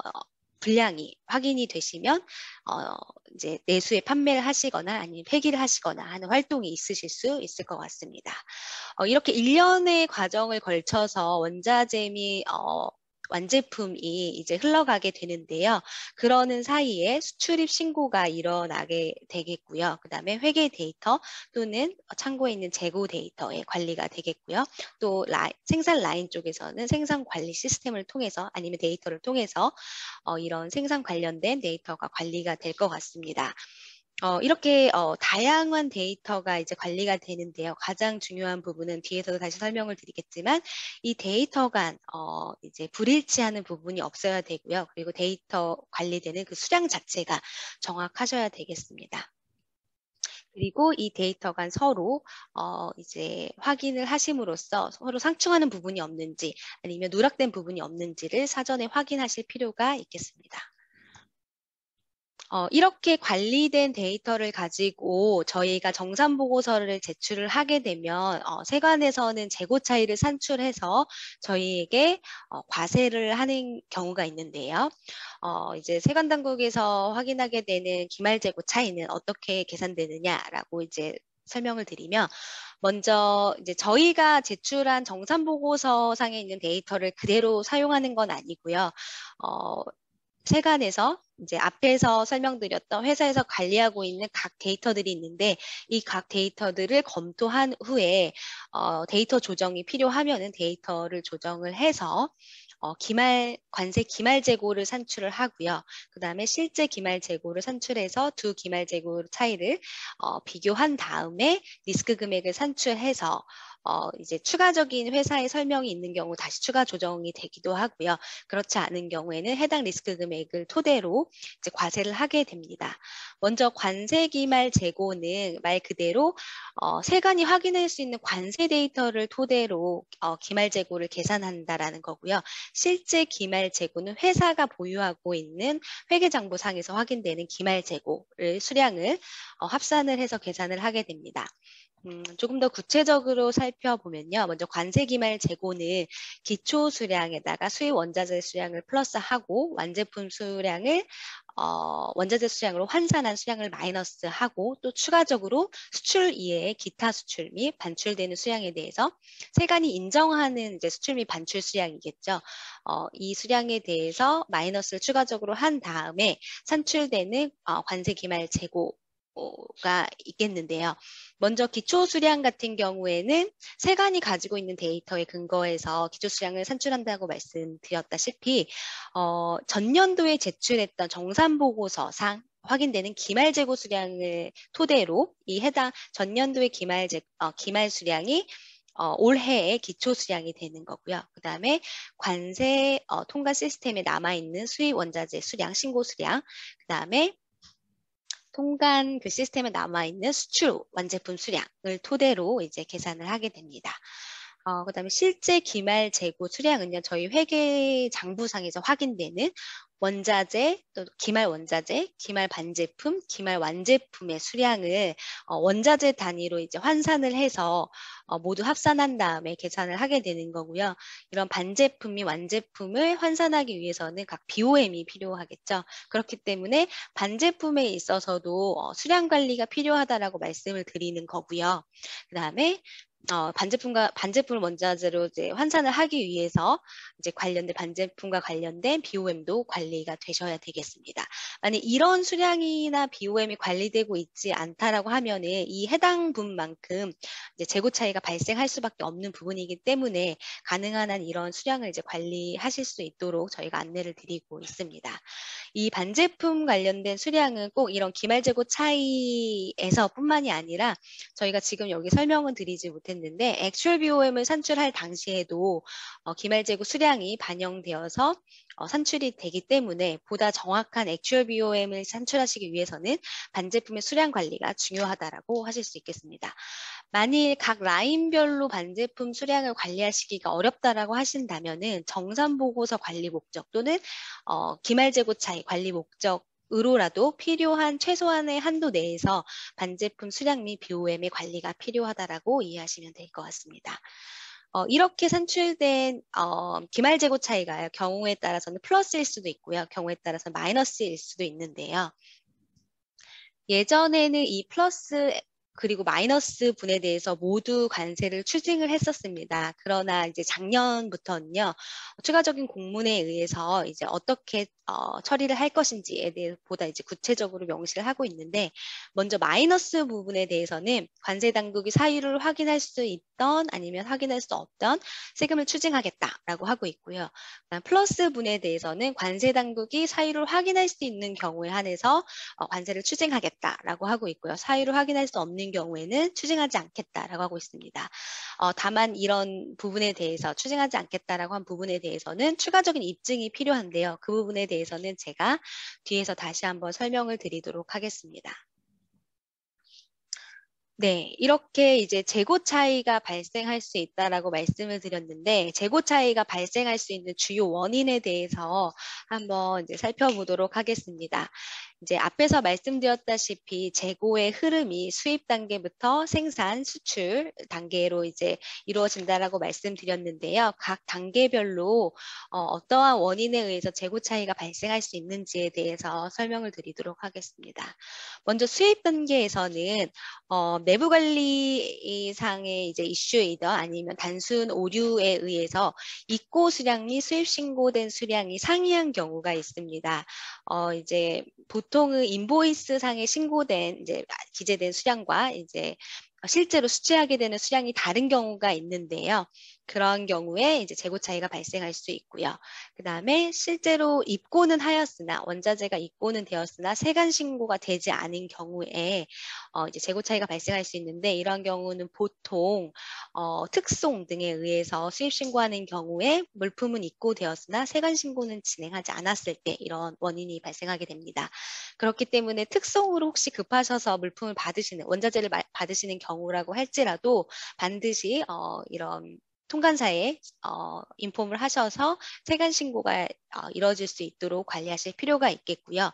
분량이 확인이 되시면 어, 이제 내수에 판매를 하시거나 아니면 폐기를 하시거나 하는 활동이 있으실 수 있을 것 같습니다. 어, 이렇게 일련의 과정을 걸쳐서 원자재 및 어, 완제품이 이제 흘러가게 되는데요. 그러는 사이에 수출입 신고가 일어나게 되겠고요. 그 다음에 회계 데이터 또는 창고에 있는 재고 데이터의 관리가 되겠고요. 또 라인, 생산 라인 쪽에서는 생산 관리 시스템을 통해서 아니면 데이터를 통해서 어, 이런 생산 관련된 데이터가 관리가 될 것 같습니다. 어, 이렇게 어, 다양한 데이터가 이제 관리가 되는데요. 가장 중요한 부분은 뒤에서도 다시 설명을 드리겠지만 이 데이터 간 어, 이제 불일치하는 부분이 없어야 되고요. 그리고 데이터 관리되는 그 수량 자체가 정확하셔야 되겠습니다. 그리고 이 데이터 간 서로 어 이제 확인을 하심으로써 서로 상충하는 부분이 없는지 아니면 누락된 부분이 없는지를 사전에 확인하실 필요가 있겠습니다. 어, 이렇게 관리된 데이터를 가지고 저희가 정산 보고서를 제출을 하게 되면 어, 세관에서는 재고 차이를 산출해서 저희에게 어, 과세를 하는 경우가 있는데요. 어, 이제 세관 당국에서 확인하게 되는 기말 재고 차이는 어떻게 계산되느냐라고 이제 설명을 드리면 먼저 이제 저희가 제출한 정산 보고서 상에 있는 데이터를 그대로 사용하는 건 아니고요. 어, 세관에서 이제 앞에서 설명드렸던 회사에서 관리하고 있는 각 데이터들이 있는데 이 각 데이터들을 검토한 후에 어, 데이터 조정이 필요하면은 데이터를 조정을 해서 어, 기말 관세 기말 재고를 산출을 하고요. 그 다음에 실제 기말 재고를 산출해서 두 기말 재고 차이를 어, 비교한 다음에 리스크 금액을 산출해서 어, 이제 추가적인 회사의 설명이 있는 경우 다시 추가 조정이 되기도 하고요. 그렇지 않은 경우에는 해당 리스크 금액을 토대로 이제 과세를 하게 됩니다. 먼저 관세 기말 재고는 말 그대로 어, 세관이 확인할 수 있는 관세 데이터를 토대로 어, 기말 재고를 계산한다라는 거고요. 실제 기말 재고는 회사가 보유하고 있는 회계 장부상에서 확인되는 기말 재고를 수량을 어, 합산을 해서 계산을 하게 됩니다. 음, 조금 더 구체적으로 살펴보면요. 먼저 관세기말 재고는 기초 수량에다가 수입 원자재 수량을 플러스하고 완제품 수량을 어, 원자재 수량으로 환산한 수량을 마이너스하고 또 추가적으로 수출 이외의 기타 수출 및 반출되는 수량에 대해서 세관이 인정하는 이제 수출 및 반출 수량이겠죠. 어, 이 수량에 대해서 마이너스를 추가적으로 한 다음에 산출되는 어, 관세 기말 재고 가 있겠는데요. 먼저 기초 수량 같은 경우에는 세관이 가지고 있는 데이터에 근거해서 기초 수량을 산출한다고 말씀드렸다시피 어, 전년도에 제출했던 정산 보고서상 확인되는 기말 재고 수량을 토대로 이 해당 전년도의 기말 재, 어, 기말 수량이 어, 올해의 기초 수량이 되는 거고요. 그 다음에 관세 어, 통과 시스템에 남아있는 수입 원자재 수량, 신고 수량, 그 다음에 통관 그 시스템에 남아있는 수출 완제품 수량을 토대로 이제 계산을 하게 됩니다. 어, 그 다음에 실제 기말 재고 수량은요, 저희 회계 장부상에서 확인되는 원자재, 또 기말 원자재, 기말 반제품, 기말 완제품의 수량을 어, 원자재 단위로 이제 환산을 해서 어, 모두 합산한 다음에 계산을 하게 되는 거고요. 이런 반제품이 완제품을 환산하기 위해서는 각 BOM이 필요하겠죠. 그렇기 때문에 반제품에 있어서도 어, 수량 관리가 필요하다라고 말씀을 드리는 거고요. 그 다음에 어, 반제품과 반제품을 원자재로 이제 환산을 하기 위해서 이제 관련된 반제품과 관련된 BOM도 관리가 되셔야 되겠습니다. 만약 이런 수량이나 BOM이 관리되고 있지 않다라고 하면은 이 해당 분만큼 이제 재고 차이가 발생할 수밖에 없는 부분이기 때문에 가능한 한 이런 수량을 이제 관리하실 수 있도록 저희가 안내를 드리고 있습니다. 이 반제품 관련된 수량은 꼭 이런 기말 재고 차이에서뿐만이 아니라 저희가 지금 여기 설명은 드리지 못했 는데 액츄얼 BOM을 산출할 당시에도 어, 기말 재고 수량이 반영되어서 어, 산출이 되기 때문에 보다 정확한 액츄얼 BOM을 산출하시기 위해서는 반제품의 수량 관리가 중요하다라고 하실 수 있겠습니다. 만일 각 라인별로 반제품 수량을 관리하시기가 어렵다라고 하신다면은 정산 보고서 관리 목적 또는 어, 기말 재고 차이 관리 목적 으로라도 필요한 최소한의 한도 내에서 반제품 수량 및 BOM의 관리가 필요하다라고 이해하시면 될 것 같습니다. 어, 이렇게 산출된 어, 기말 재고 차이가 경우에 따라서는 플러스일 수도 있고요. 경우에 따라서 마이너스일 수도 있는데요. 예전에는 이 플러스 그리고 마이너스 분에 대해서 모두 관세를 추징을 했었습니다. 그러나 이제 작년부터는요, 추가적인 공문에 의해서 이제 어떻게 어, 처리를 할 것인지에 대해 보다 이제 구체적으로 명시를 하고 있는데, 먼저 마이너스 부분에 대해서는 관세 당국이 사유를 확인할 수 있던 아니면 확인할 수 없던 세금을 추징하겠다라고 하고 있고요. 플러스 분에 대해서는 관세 당국이 사유를 확인할 수 있는 경우에 한해서 어, 관세를 추징하겠다라고 하고 있고요. 사유를 확인할 수 없는 경우에는 추징하지 않겠다라고 하고 있습니다. 어, 다만 이런 부분에 대해서 추징하지 않겠다라고 한 부분에 대해서는 추가적인 입증이 필요한데요. 그 부분에 대해서 대해서는 제가 뒤에서 다시 한번 설명을 드리도록 하겠습니다. 네, 이렇게 이제 재고 차이가 발생할 수 있다라고 말씀을 드렸는데 재고 차이가 발생할 수 있는 주요 원인에 대해서 한번 이제 살펴보도록 하겠습니다. 이제 앞에서 말씀드렸다시피 재고의 흐름이 수입 단계부터 생산, 수출 단계로 이제 이루어진다라고 말씀드렸는데요. 각 단계별로 어, 떠한 원인에 의해서 재고 차이가 발생할 수 있는지에 대해서 설명을 드리도록 하겠습니다. 먼저 수입 단계에서는 어, 내부 관리상의 이제 이슈이던 아니면 단순 오류에 의해서 입고 수량 및 수입 신고된 수량이 상이한 경우가 있습니다. 어, 이제 보통 은 인보이스 상에 신고된 이제 기재된 수량과 이제 실제로 수취하게 되는 수량이 다른 경우가 있는데요. 그런 경우에 이제 재고 차이가 발생할 수 있고요. 그 다음에 실제로 입고는 하였으나 원자재가 입고는 되었으나 세관 신고가 되지 않은 경우에 어 이제 재고 차이가 발생할 수 있는데 이런 경우는 보통 어 특송 등에 의해서 수입 신고하는 경우에 물품은 입고되었으나 세관 신고는 진행하지 않았을 때 이런 원인이 발생하게 됩니다. 그렇기 때문에 특송으로 혹시 급하셔서 물품을 받으시는 원자재를 받으시는 경우라고 할지라도 반드시 어 이런 통관사에 어, 인폼을 하셔서 세관 신고가 어, 이루어질 수 있도록 관리하실 필요가 있겠고요.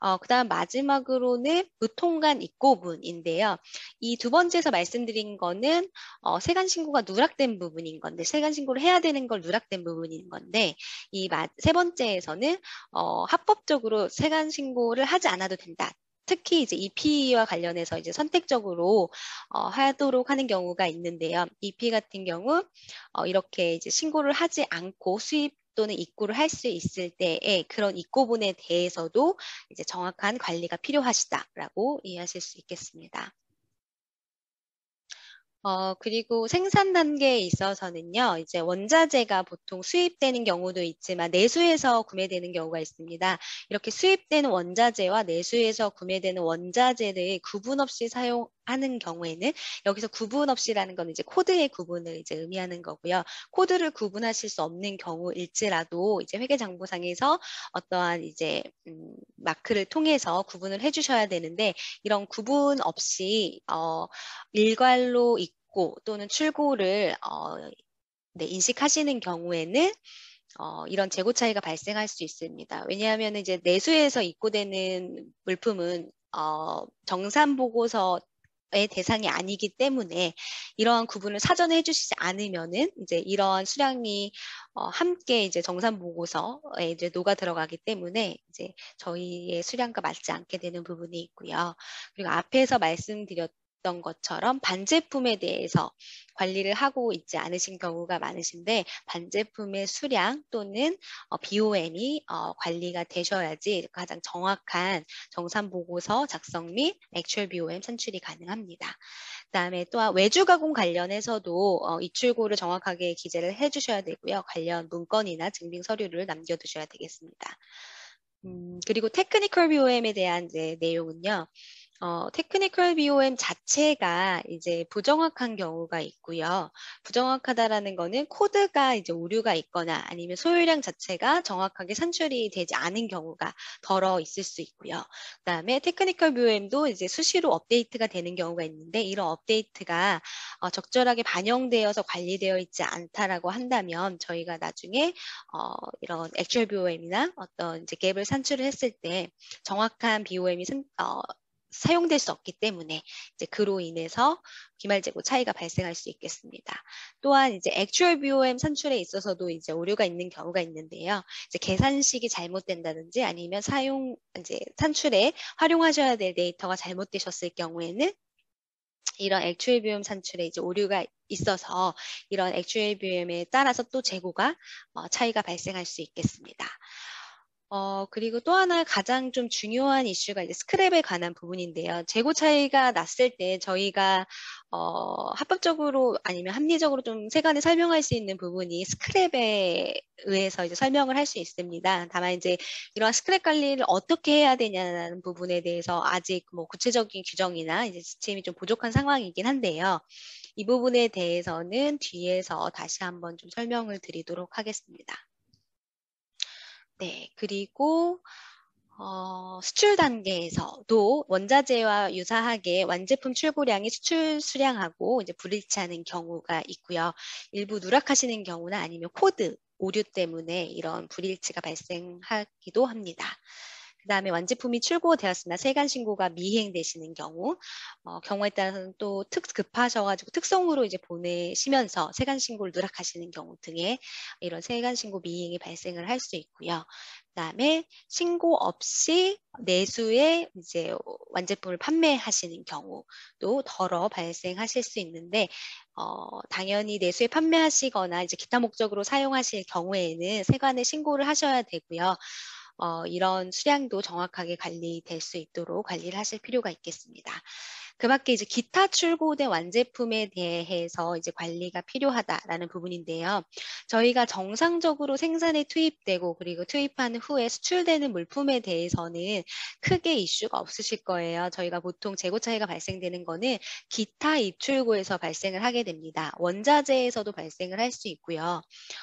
어, 그 다음 마지막으로는 무통관 입고분인데요. 이 두 번째에서 말씀드린 거는 어, 세관 신고가 누락된 부분인 건데 세관 신고를 해야 되는 걸 누락된 부분인 건데 이 세 번째에서는 어, 합법적으로 세관 신고를 하지 않아도 된다. 특히 이제 EP와 관련해서 이제 선택적으로 어, 하도록 하는 경우가 있는데요. EP 같은 경우 어, 이렇게 이제 신고를 하지 않고 수입 또는 입고를 할 수 있을 때에 그런 입고분에 대해서도 이제 정확한 관리가 필요하시다라고 이해하실 수 있겠습니다. 어, 그리고 생산 단계에 있어서는요, 이제 원자재가 보통 수입되는 경우도 있지만 내수에서 구매되는 경우가 있습니다. 이렇게 수입되는 원자재와 내수에서 구매되는 원자재를 구분 없이 사용 하는 경우에는 여기서 구분 없이라는 건 이제 코드의 구분을 이제 의미하는 거고요. 코드를 구분하실 수 없는 경우일지라도 이제 회계 장부상에서 어떠한 이제 음, 마크를 통해서 구분을 해주셔야 되는데 이런 구분 없이 어, 일괄로 입고 또는 출고를 어, 네, 인식하시는 경우에는 어, 이런 재고 차이가 발생할 수 있습니다. 왜냐하면 이제 내수에서 입고되는 물품은 어, 정산 보고서 의 대상이 아니기 때문에 이러한 구분을 사전에 해주시지 않으면은 이제 이러한 수량이 어, 함께 이제 정산 보고서에 이제 녹아 들어가기 때문에 이제 저희의 수량과 맞지 않게 되는 부분이 있고요. 그리고 앞에서 말씀드렸 있었던 것처럼 반제품에 대해서 관리를 하고 있지 않으신 경우가 많으신데 반제품의 수량 또는 어, BOM이 어, 관리가 되셔야지 가장 정확한 정산 보고서 작성 및 액츄얼 BOM 산출이 가능합니다. 그다음에 또한 외주 가공 관련해서도 어, 이출고를 정확하게 기재를 해주셔야 되고요. 관련 문건이나 증빙 서류를 남겨두셔야 되겠습니다. 음, 그리고 technical BOM에 대한 이제 내용은요. 어, technical BOM 자체가 이제 부정확한 경우가 있고요. 부정확하다라는 거는 코드가 이제 오류가 있거나 아니면 소요량 자체가 정확하게 산출이 되지 않은 경우가 더러 있을 수 있고요. 그다음에 technical BOM도 이제 수시로 업데이트가 되는 경우가 있는데 이런 업데이트가 어, 적절하게 반영되어서 관리되어 있지 않다라고 한다면 저희가 나중에 어, 이런 액츄얼 BOM이나 어떤 이제 갭을 산출을 했을 때 정확한 BOM이 선, 어, 사용될 수 없기 때문에 이제 그로 인해서 기말재고 차이가 발생할 수 있겠습니다. 또한 이제 액츄얼 BOM 산출에 있어서도 이제 오류가 있는 경우가 있는데요. 이제 계산식이 잘못된다든지 아니면 사용 이제 산출에 활용하셔야 될 데이터가 잘못되셨을 경우에는 이런 액추얼 비움 산출에 이제 오류가 있어서 이런 액추얼 비움에 따라서 또 재고가 어, 차이가 발생할 수 있겠습니다. 어, 그리고 또 하나 가장 좀 중요한 이슈가 이제 스크랩에 관한 부분인데요. 재고 차이가 났을 때 저희가 어, 합법적으로 아니면 합리적으로 좀 세간에 설명할 수 있는 부분이 스크랩에 의해서 이제 설명을 할 수 있습니다. 다만 이제 이러한 스크랩 관리를 어떻게 해야 되냐는 부분에 대해서 아직 뭐 구체적인 규정이나 이제 지침이 좀 부족한 상황이긴 한데요. 이 부분에 대해서는 뒤에서 다시 한번 좀 설명을 드리도록 하겠습니다. 네, 그리고 어, 수출 단계에서도 원자재와 유사하게 완제품 출고량이 수출 수량하고 이제 불일치하는 경우가 있고요. 일부 누락하시는 경우나 아니면 코드 오류 때문에 이런 불일치가 발생하기도 합니다. 그 다음에 완제품이 출고되었으나 세관 신고가 미이행되시는 경우, 어, 경우에 따라서는 또 특 급하셔가지고 특성으로 이제 보내시면서 세관 신고를 누락하시는 경우 등의 이런 세관 신고 미행이 발생을 할 수 있고요. 그 다음에 신고 없이 내수에 이제 완제품을 판매하시는 경우도 덜어 발생하실 수 있는데 어, 당연히 내수에 판매하시거나 이제 기타 목적으로 사용하실 경우에는 세관에 신고를 하셔야 되고요. 어, 이런 수량도 정확하게 관리될 수 있도록 관리를 하실 필요가 있겠습니다. 그 밖에 이제 기타 출고된 완제품에 대해서 이제 관리가 필요하다라는 부분인데요. 저희가 정상적으로 생산에 투입되고 그리고 투입한 후에 수출되는 물품에 대해서는 크게 이슈가 없으실 거예요. 저희가 보통 재고 차이가 발생되는 거는 기타 입출고에서 발생을 하게 됩니다. 원자재에서도 발생을 할 수 있고요.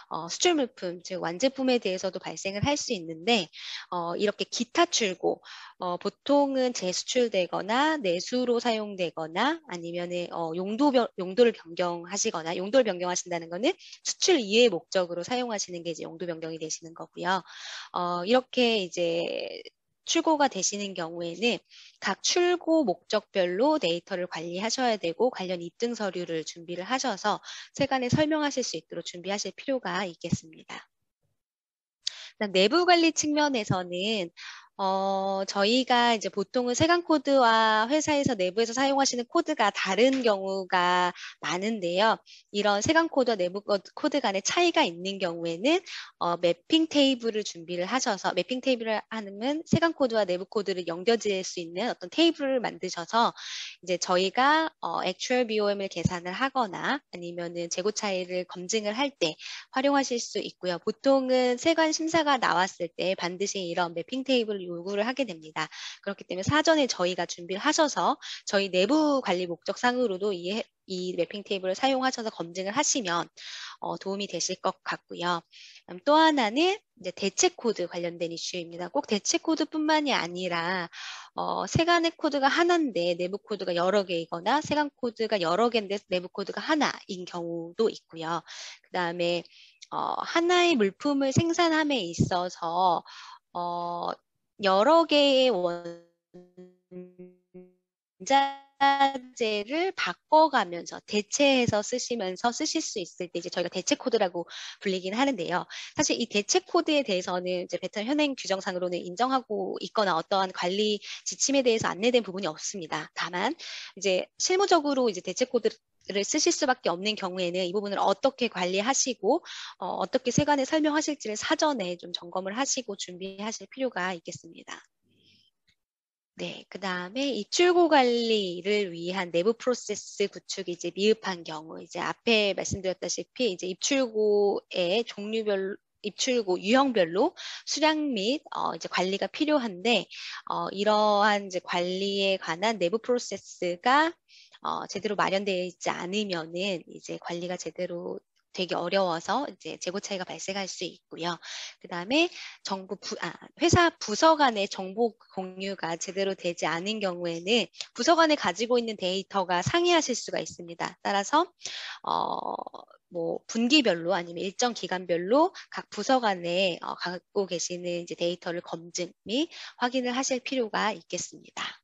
어, 수출 물품, 즉 완제품에 대해서도 발생을 할 수 있는데 어, 이렇게 기타 출고, 어, 보통은 재수출되거나 내수로 사용되거나 아니면 어, 용도 용도를 변경하시거나 용도를 변경하신다는 것은 수출 이외의 목적으로 사용하시는 게 이제 용도 변경이 되시는 거고요. 어, 이렇게 이제 출고가 되시는 경우에는 각 출고 목적별로 데이터를 관리하셔야 되고 관련 입증 서류를 준비를 하셔서 세간에 설명하실 수 있도록 준비하실 필요가 있겠습니다. 내부 관리 측면에서는 어, 저희가 이제 보통은 세관 코드와 회사에서 내부에서 사용하시는 코드가 다른 경우가 많은데요. 이런 세관 코드와 내부 코드 간의 차이가 있는 경우에는 어, mapping table을 준비를 하셔서 mapping table을 하면 세관 코드와 내부 코드를 연결지을 수 있는 어떤 테이블을 만드셔서 이제 저희가 어, actual BOM을 계산을 하거나 아니면은 재고 차이를 검증을 할 때 활용하실 수 있고요. 보통은 세관 심사가 나왔을 때 반드시 이런 mapping table을 요구를 하게 됩니다. 그렇기 때문에 사전에 저희가 준비를 하셔서 저희 내부 관리 목적상으로도 이, 이 mapping table을 사용하셔서 검증을 하시면 어, 도움이 되실 것 같고요. 또 하나는 이제 대체 코드 관련된 이슈입니다. 꼭 대체 코드뿐만이 아니라 어, 세관의 코드가 하나인데 내부 코드가 여러 개이거나 세관 코드가 여러 개인데 내부 코드가 하나인 경우도 있고요. 그 다음에 어, 하나의 물품을 생산함에 있어서 어, 여러 개의 원자재를 바꿔가면서 대체해서 쓰시면서 쓰실 수 있을 때 이제 저희가 대체 코드라고 불리긴 하는데요. 사실 이 대체 코드에 대해서는 이제 베트남 현행 규정상으로는 인정하고 있거나 어떠한 관리 지침에 대해서 안내된 부분이 없습니다. 다만 이제 실무적으로 이제 대체 코드 를 쓰실 수밖에 없는 경우에는 이 부분을 어떻게 관리하시고 어, 떻게 세관에 설명하실지를 사전에 좀 점검을 하시고 준비하실 필요가 있겠습니다. 네, 그 다음에 입출고 관리를 위한 내부 프로세스 구축이 이제 미흡한 경우, 이제 앞에 말씀드렸다시피 이제 입출고의 종류별 입출고 유형별로 수량 및 어, 이제 관리가 필요한데 어, 이러한 이제 관리에 관한 내부 프로세스가 어, 제대로 마련되어 있지 않으면은 이제 관리가 제대로 되게 어려워서 이제 재고 차이가 발생할 수 있고요. 그 다음에 정부 부, 아, 회사 부서 간의 정보 공유가 제대로 되지 않은 경우에는 부서 간에 가지고 있는 데이터가 상이하실 수가 있습니다. 따라서 어, 뭐 분기별로 아니면 일정 기간별로 각 부서 간에 어, 갖고 계시는 이제 데이터를 검증 및 확인을 하실 필요가 있겠습니다.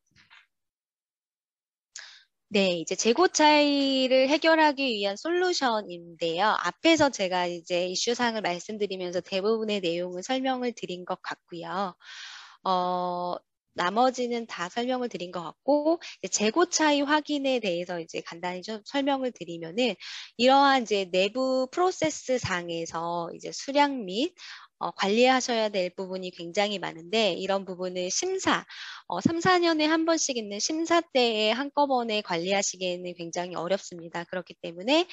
네, 이제 재고 차이를 해결하기 위한 솔루션인데요. 앞에서 제가 이제 이슈상을 말씀드리면서 대부분의 내용을 설명을 드린 것 같고요. 어, 나머지는 다 설명을 드린 것 같고 재고 차이 확인에 대해서 이제 간단히 좀 설명을 드리면은 이러한 이제 내부 프로세스 상에서 이제 수량 및 어, 관리하셔야 될 부분이 굉장히 많은데 이런 부분을 심사, 어, 3, 4년에 한 번씩 있는 심사 때에 한꺼번에 관리하시기에는 굉장히 어렵습니다. 그렇기 때문에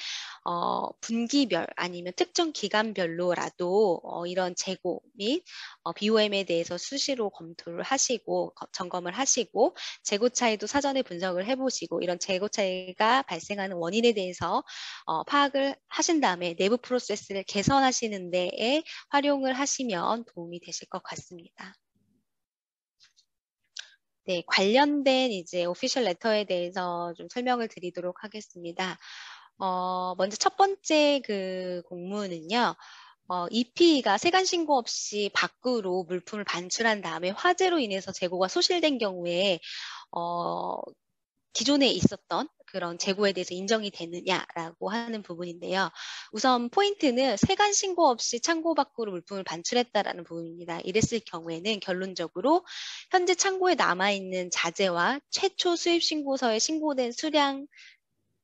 어, 분기별 아니면 특정 기간별로라도 어, 이런 재고 및 어, BOM에 대해서 수시로 검토를 하시고 점검을 하시고 재고 차이도 사전에 분석을 해보시고 이런 재고 차이가 발생하는 원인에 대해서 어, 파악을 하신 다음에 내부 프로세스를 개선하시는 데에 활용을 하 시면 도움이 되실 것 같습니다. 네, 관련된 이제 오피셜 레터에 대해서 좀 설명을 드리도록 하겠습니다. 어, 먼저 첫 번째 그 공문은요. 어, EP가 세관 신고 없이 밖으로 물품을 반출한 다음에 화재로 인해서 재고가 소실된 경우에 어, 기존에 있었던 그런 재고에 대해서 인정이 되느냐라고 하는 부분인데요. 우선 포인트는 세관 신고 없이 창고 밖으로 물품을 반출했다라는 부분입니다. 이랬을 경우에는 결론적으로 현재 창고에 남아있는 자재와 최초 수입 신고서에 신고된 수량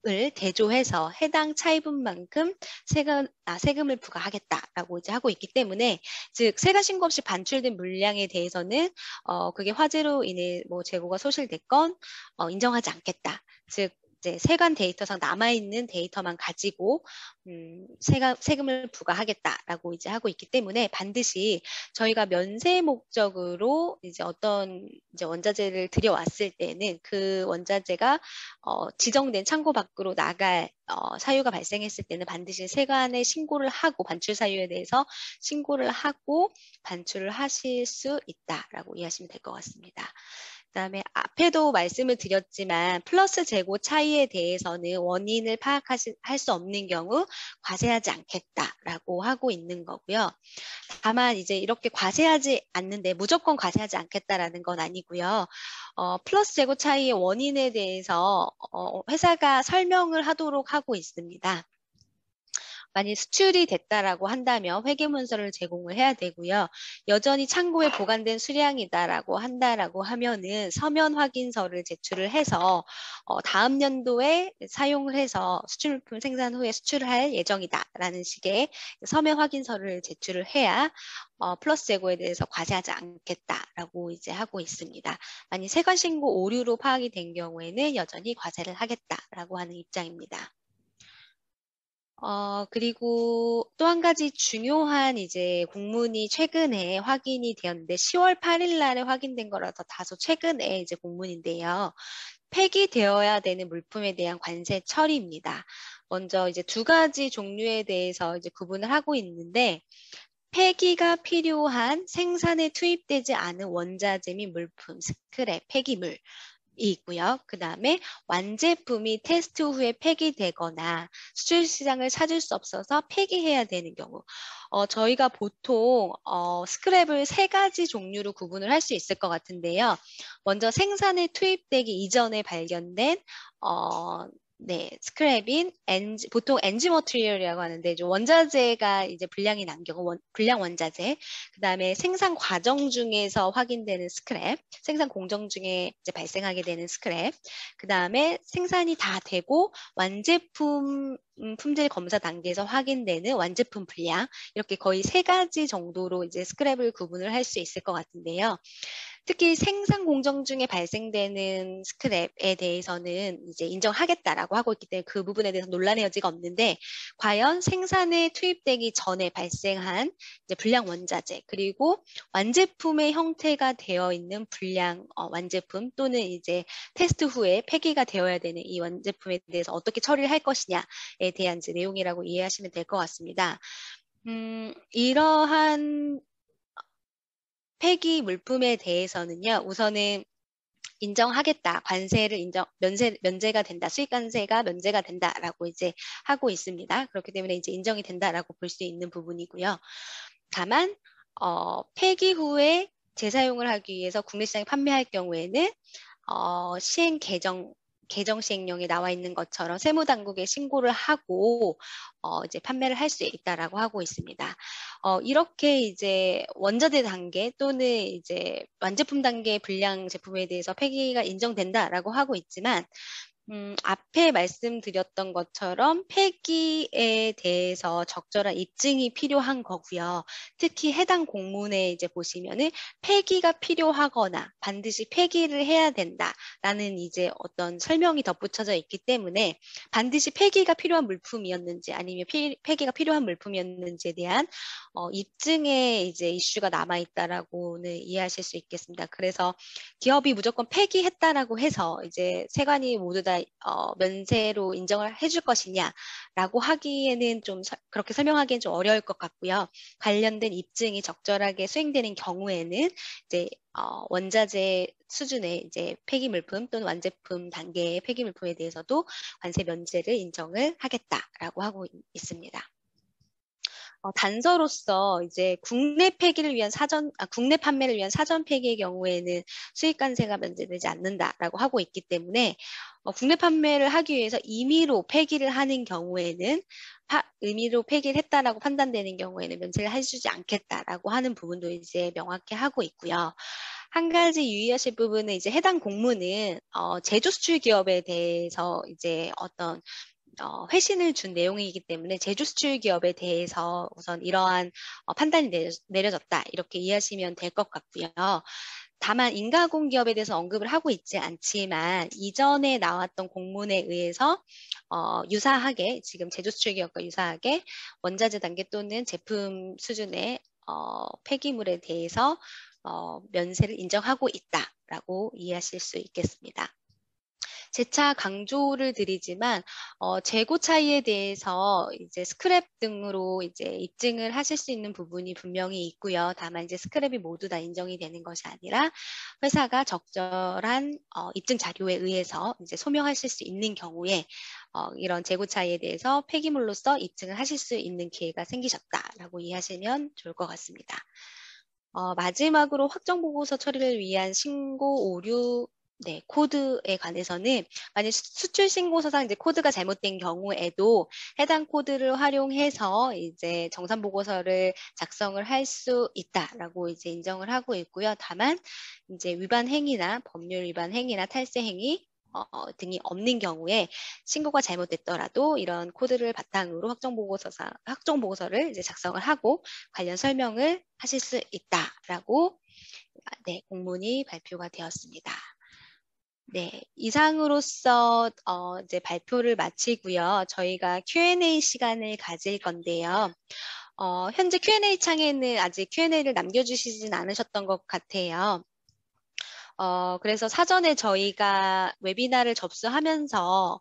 을 대조해서 해당 차입분만큼 세금, 아, 세금을 부과하겠다라고 이제 하고 있기 때문에 즉 세가 신고 없이 반출된 물량에 대해서는 어, 그게 화재로 인해 뭐 재고가 소실됐건 어, 인정하지 않겠다. 즉 이제 세관 데이터상 남아있는 데이터만 가지고 음, 세가, 세금을 부과하겠다라고 이제 하고 있기 때문에 반드시 저희가 면세 목적으로 이제 어떤 이제 원자재를 들여왔을 때는 그 원자재가 어, 지정된 창고 밖으로 나갈 어, 사유가 발생했을 때는 반드시 세관에 신고를 하고 반출 사유에 대해서 신고를 하고 반출을 하실 수 있다라고 이해하시면 될 것 같습니다. 그다음에 앞에도 말씀을 드렸지만 플러스 재고 차이에 대해서는 원인을 파악할 수 없는 경우 과세하지 않겠다라고 하고 있는 거고요. 다만 이제 이렇게 과세하지 않는데 무조건 과세하지 않겠다라는 건 아니고요. 어, 플러스 재고 차이의 원인에 대해서 어, 회사가 설명을 하도록 하고 있습니다. 만약 수출이 됐다라고 한다면 회계문서를 제공을 해야 되고요. 여전히 창고에 보관된 수량이다라고 한다라고 하면은 서면 확인서를 제출을 해서 어, 다음 연도에 사용을 해서 수출품 생산 후에 수출을 할 예정이다라는 식의 서면 확인서를 제출을 해야 어, 플러스 재고에 대해서 과세하지 않겠다라고 이제 하고 있습니다. 만약 세관 신고 오류로 파악이 된 경우에는 여전히 과세를 하겠다라고 하는 입장입니다. 어, 그리고 또 한 가지 중요한 이제 공문이 최근에 확인이 되었는데 10월 8일 날에 확인된 거라서 다소 최근에 이제 공문인데요. 폐기되어야 되는 물품에 대한 관세 처리입니다. 먼저 이제 두 가지 종류에 대해서 이제 구분을 하고 있는데 폐기가 필요한 생산에 투입되지 않은 원자재 및 물품, 스크랩, 폐기물 있고요. 그 다음에 완제품이 테스트 후에 폐기되거나 수출 시장을 찾을 수 없어서 폐기해야 되는 경우 어, 저희가 보통 어, 스크랩을 세 가지 종류로 구분을 할 수 있을 것 같은데요. 먼저 생산에 투입되기 이전에 발견된 어, 네, 스크랩인 엔지, 보통 NG material이라고 하는데 원자재가 이제 불량이 난 경우 원, 불량 원자재, 그 다음에 생산 과정 중에서 확인되는 스크랩, 생산 공정 중에 이제 발생하게 되는 스크랩, 그 다음에 생산이 다 되고 완제품 음, 품질 검사 단계에서 확인되는 완제품 불량 이렇게 거의 세 가지 정도로 이제 스크랩을 구분을 할 수 있을 것 같은데요. 특히 생산 공정 중에 발생되는 스크랩에 대해서는 이제 인정하겠다라고 하고 있기 때문에 그 부분에 대해서 논란의 여지가 없는데 과연 생산에 투입되기 전에 발생한 이제 불량 원자재 그리고 완제품의 형태가 되어 있는 불량 어, 완제품 또는 이제 테스트 후에 폐기가 되어야 되는 이 완제품에 대해서 어떻게 처리를 할 것이냐에 대한 이제 내용이라고 이해하시면 될 것 같습니다. 음, 이러한 폐기 물품에 대해서는요, 우선은 인정하겠다. 관세를 인정, 면세, 면제가 된다. 수익 관세가 면제가 된다라고 이제 하고 있습니다. 그렇기 때문에 이제 인정이 된다라고 볼 수 있는 부분이고요. 다만, 어, 폐기 후에 재사용을 하기 위해서 국내 시장에 판매할 경우에는, 어, 시행 개정 개정 시행령에 나와 있는 것처럼 세무당국에 신고를 하고 어, 이제 판매를 할 수 있다라고 하고 있습니다. 어, 이렇게 이제 원자재 단계 또는 이제 완제품 단계 불량 제품에 대해서 폐기가 인정된다라고 하고 있지만 음, 앞에 말씀드렸던 것처럼 폐기에 대해서 적절한 입증이 필요한 거고요. 특히 해당 공문에 이제 보시면은 폐기가 필요하거나 반드시 폐기를 해야 된다라는 이제 어떤 설명이 덧붙여져 있기 때문에 반드시 폐기가 필요한 물품이었는지 아니면 피, 폐기가 필요한 물품이었는지에 대한 어, 입증의 이제 이슈가 남아 있다라고는 이해하실 수 있겠습니다. 그래서 기업이 무조건 폐기했다라고 해서 이제 세관이 모두 다 어, 면세로 인정을 해줄 것이냐라고 하기에는 좀 서, 그렇게 설명하기엔 좀 어려울 것 같고요. 관련된 입증이 적절하게 수행되는 경우에는 이제 어, 원자재 수준의 이제 폐기물품 또는 완제품 단계의 폐기물품에 대해서도 관세 면제를 인정을 하겠다라고 하고 있습니다. 어, 단서로서 이제 국내 폐기를 위한 사전, 아, 국내 판매를 위한 사전 폐기의 경우에는 수익 관세가 면제되지 않는다라고 하고 있기 때문에 어, 국내 판매를 하기 위해서 임의로 폐기를 하는 경우에는 파, 의미로 폐기를 했다라고 판단되는 경우에는 면제를 해주지 않겠다라고 하는 부분도 이제 명확히 하고 있고요. 한 가지 유의하실 부분은 이제 해당 공문은 어, 제조 수출 기업에 대해서 이제 어떤 어, 회신을 준 내용이기 때문에 제조 수출 기업에 대해서 우선 이러한 어, 판단이 내려, 졌다 이렇게 이해하시면 될 것 같고요. 다만 인가공 기업에 대해서 언급을 하고 있지 않지만 이전에 나왔던 공문에 의해서 어, 유사하게 지금 제조 수출 기업과 유사하게 원자재 단계 또는 제품 수준의 어, 폐기물에 대해서 어, 면세를 인정하고 있다라고 이해하실 수 있겠습니다. 재차 강조를 드리지만 어, 재고 차이에 대해서 이제 스크랩 등으로 이제 입증을 하실 수 있는 부분이 분명히 있고요. 다만 이제 스크랩이 모두 다 인정이 되는 것이 아니라 회사가 적절한 어, 입증 자료에 의해서 이제 소명하실 수 있는 경우에 어, 이런 재고 차이에 대해서 폐기물로서 입증을 하실 수 있는 기회가 생기셨다라고 이해하시면 좋을 것 같습니다. 어, 마지막으로 확정 보고서 처리를 위한 신고 오류 네, 코드에 관해서는 만약 수출 신고서상 이제 코드가 잘못된 경우에도 해당 코드를 활용해서 이제 정산 보고서를 작성을 할 수 있다라고 이제 인정을 하고 있고요. 다만 이제 위반 행위나 법률 위반 행위나 탈세 행위 어, 등이 없는 경우에 신고가 잘못됐더라도 이런 코드를 바탕으로 확정보고서상 확정보고서를 이제 작성을 하고 관련 설명을 하실 수 있다라고 네, 공문이 발표가 되었습니다. 네, 이상으로서 어, 이제 발표를 마치고요. 저희가 Q&A 시간을 가질 건데요. 어, 현재 Q&A 창에는 아직 Q&A를 남겨주시진 않으셨던 것 같아요. 어, 그래서 사전에 저희가 웨비나를 접수하면서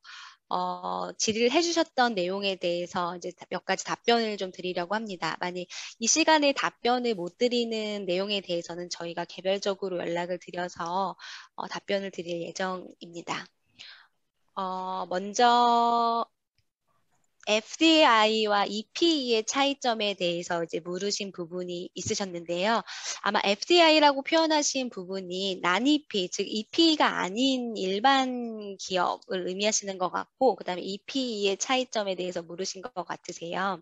어, 질의를 해주셨던 내용에 대해서 이제 몇 가지 답변을 좀 드리려고 합니다. 만약 이 시간에 답변을 못 드리는 내용에 대해서는 저희가 개별적으로 연락을 드려서 어, 답변을 드릴 예정입니다. 어, 먼저 FDI와 EPE의 차이점에 대해서 이제 물으신 부분이 있으셨는데요. 아마 FDI라고 표현하신 부분이 난EP, 즉 EP가 아닌 일반 기업을 의미하시는 것 같고, 그 다음에 EPE의 차이점에 대해서 물으신 것 같으세요.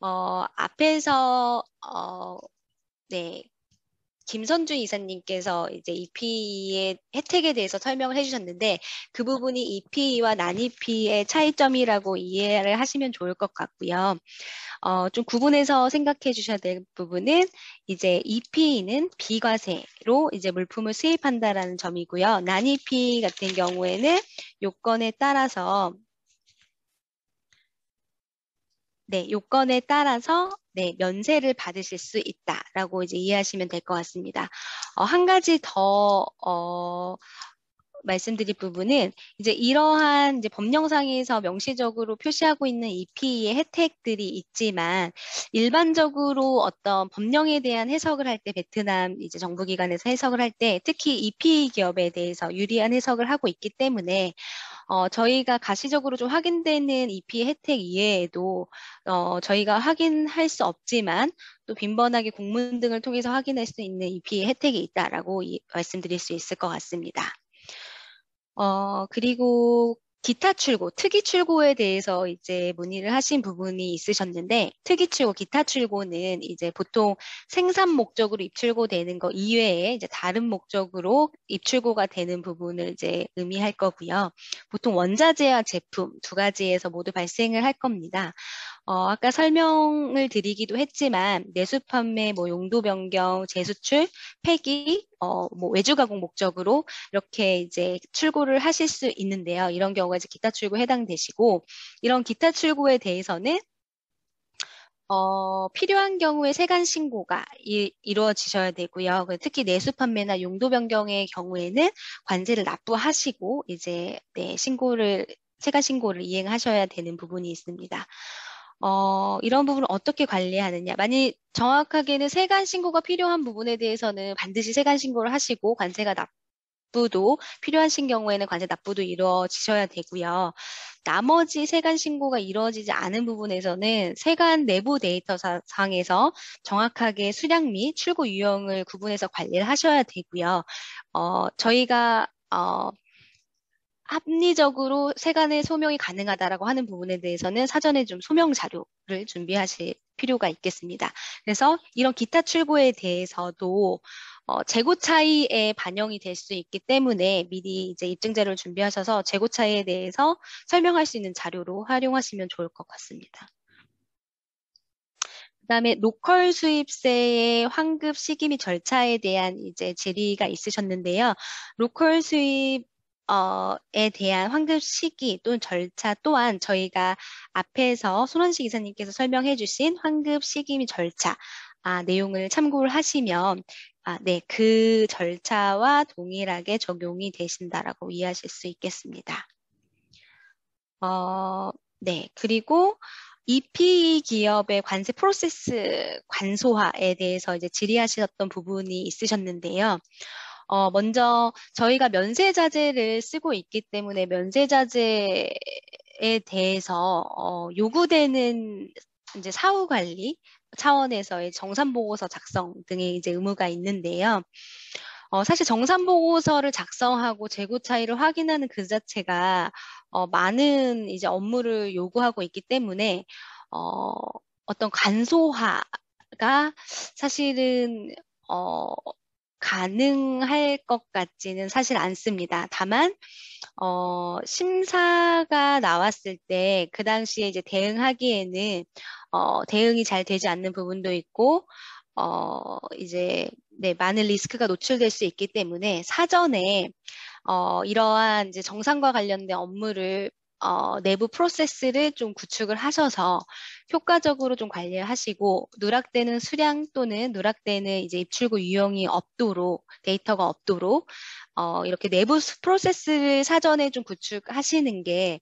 어, 앞에서, 어, 네, 김선주 이사님께서 이제 EP의 혜택에 대해서 설명을 해주셨는데 그 부분이 EP와 난 EP의 차이점이라고 이해를 하시면 좋을 것 같고요. 어, 좀 구분해서 생각해 주셔야 될 부분은 이제 EP는 비과세로 이제 물품을 수입한다라는 점이고요. 난 EP 같은 경우에는 요건에 따라서 네, 요건에 따라서 네, 면세를 받으실 수 있다라고 이제 이해하시면 될 것 같습니다. 어, 한 가지 더 어, 말씀드릴 부분은 이제 이러한 이제 법령상에서 명시적으로 표시하고 있는 EP의 혜택들이 있지만 일반적으로 어떤 법령에 대한 해석을 할 때 베트남 이제 정부기관에서 해석을 할 때 특히 EP 기업에 대해서 유리한 해석을 하고 있기 때문에 어, 저희가 가시적으로 좀 확인되는 EP 혜택 이외에도 어, 저희가 확인할 수 없지만 또 빈번하게 공문 등을 통해서 확인할 수 있는 EP 혜택이 있다라고 이, 말씀드릴 수 있을 것 같습니다. 어, 그리고 기타 출고, 특이 출고에 대해서 이제 문의를 하신 부분이 있으셨는데, 특이 출고, 기타 출고는 이제 보통 생산 목적으로 입출고 되는 거 이외에 이제 다른 목적으로 입출고가 되는 부분을 이제 의미할 거고요. 보통 원자재와 제품 두 가지에서 모두 발생을 할 겁니다. 어, 아까 설명을 드리기도 했지만 내수 판매, 뭐 용도 변경, 재수출, 폐기, 어, 뭐 외주 가공 목적으로 이렇게 이제 출고를 하실 수 있는데요. 이런 경우가 이제 기타 출고 해당되시고 이런 기타 출고에 대해서는 어, 필요한 경우에 세관 신고가 이, 이루어지셔야 되고요. 특히 내수 판매나 용도 변경의 경우에는 관세를 납부하시고 이제 네, 신고를 세관 신고를 이행하셔야 되는 부분이 있습니다. 어, 이런 부분을 어떻게 관리하느냐. 만약 정확하게는 세관 신고가 필요한 부분에 대해서는 반드시 세관 신고를 하시고 관세가 납부도 필요하신 경우에는 관세 납부도 이루어지셔야 되고요. 나머지 세관 신고가 이루어지지 않은 부분에서는 세관 내부 데이터 상에서 정확하게 수량 및 출고 유형을 구분해서 관리를 하셔야 되고요. 어, 저희가 어, 합리적으로 세간의 소명이 가능하다라고 하는 부분에 대해서는 사전에 좀 소명 자료를 준비하실 필요가 있겠습니다. 그래서 이런 기타 출고에 대해서도 어, 재고 차이에 반영이 될 수 있기 때문에 미리 이제 입증 자료를 준비하셔서 재고 차이에 대해서 설명할 수 있는 자료로 활용하시면 좋을 것 같습니다. 그다음에 local 수입세의 환급 시기 및 절차에 대한 이제 질의가 있으셨는데요. local 수입 어, 에 대한 환급 시기 또는 절차 또한 저희가 앞에서 손원식 이사님께서 설명해 주신 환급 시기 및 절차 아, 내용을 참고를 하시면 아, 네, 그 절차와 동일하게 적용이 되신다라고 이해하실 수 있겠습니다. 어, 네, 그리고 EP 기업의 관세 프로세스 관소화에 대해서 이제 질의하셨던 부분이 있으셨는데요. 어, 먼저 저희가 면세자재를 쓰고 있기 때문에 면세자재에 대해서 어, 요구되는 이제 사후 관리 차원에서의 정산 보고서 작성 등의 이제 의무가 있는데요. 어, 사실 정산 보고서를 작성하고 재고 차이를 확인하는 그 자체가 어, 많은 이제 업무를 요구하고 있기 때문에 어, 어떤 간소화가 사실은 어, 가능할 것 같지는 사실 않습니다. 다만 어, 심사가 나왔을 때 그 당시에 이제 대응하기에는 어, 대응이 잘 되지 않는 부분도 있고 어, 이제 네, 많은 리스크가 노출될 수 있기 때문에 사전에 어, 이러한 이제 정상과 관련된 업무를 어, 내부 프로세스를 좀 구축을 하셔서 효과적으로 좀 관리를 하시고 누락되는 수량 또는 누락되는 이제 입출구 유형이 없도록 데이터가 없도록 어, 이렇게 내부 프로세스를 사전에 좀 구축하시는 게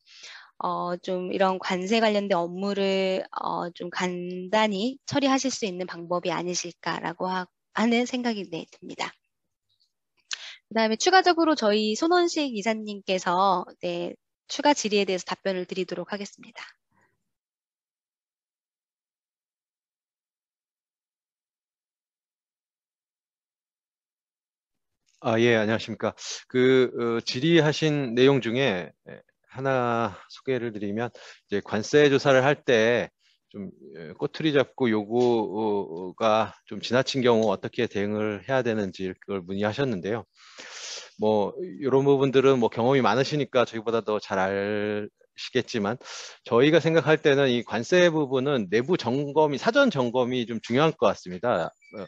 어, 좀 이런 관세 관련된 업무를 어, 좀 간단히 처리하실 수 있는 방법이 아니실까라고 하, 는 생각이 네, 듭니다. 그 다음에 추가적으로 저희 손원식 이사님께서 네, 추가 질의에 대해서 답변을 드리도록 하겠습니다. 아, 예, 안녕하십니까. 그, 어, 질의하신 내용 중에 하나 소개를 드리면, 이제 관세 조사를 할 때 좀 꼬투리 잡고 요구가 좀 지나친 경우 어떻게 대응을 해야 되는지 그걸 문의하셨는데요. 뭐 이런 부분들은 뭐 경험이 많으시니까 저희보다 더 잘 알시겠지만 저희가 생각할 때는 이 관세 부분은 내부 점검이 사전 점검이 좀 중요할 것 같습니다. 어,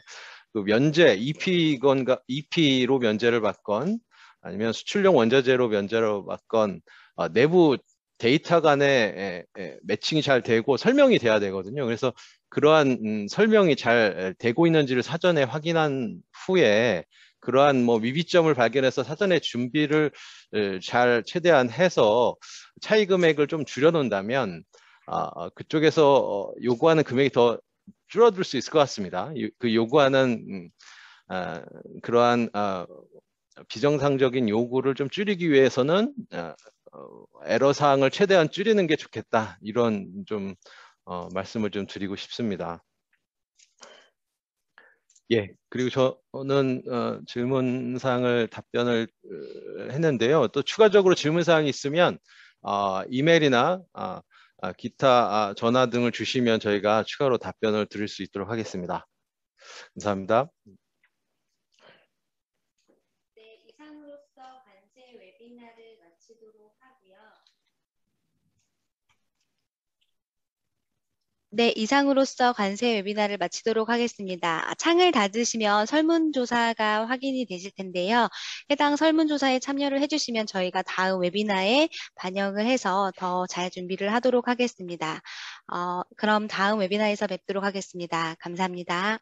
그 면제 EP건가 EP로 면제를 받건 아니면 수출용 원자재로 면제를 받건 어, 내부 데이터 간의 매칭이 잘 되고 설명이 돼야 되거든요. 그래서 그러한 음, 설명이 잘 되고 있는지를 사전에 확인한 후에 그러한 뭐 미비점을 발견해서 사전에 준비를 잘 최대한 해서 차이 금액을 좀 줄여놓는다면 아, 그쪽에서 어, 요구하는 금액이 더 줄어들 수 있을 것 같습니다. 그 요구하는 음, 아, 그러한 아, 비정상적인 요구를 좀 줄이기 위해서는 아, 어, 에러 사항을 최대한 줄이는 게 좋겠다 이런 좀 어, 말씀을 좀 드리고 싶습니다. 예, 그리고 저는 어, 질문 사항을 답변을 어, 했는데요. 또 추가적으로 질문 사항이 있으면 어, 이메일이나 아, 아, 기타 아, 전화 등을 주시면 저희가 추가로 답변을 드릴 수 있도록 하겠습니다. 감사합니다. 네, 이상으로서 관세 웨비나를 마치도록 하고요. 네, 이상으로서 관세 웨비나를 마치도록 하겠습니다. 아, 창을 닫으시면 설문조사가 확인이 되실 텐데요. 해당 설문조사에 참여를 해주시면 저희가 다음 웨비나에 반영을 해서 더 잘 준비를 하도록 하겠습니다. 어, 그럼 다음 웨비나에서 뵙도록 하겠습니다. 감사합니다.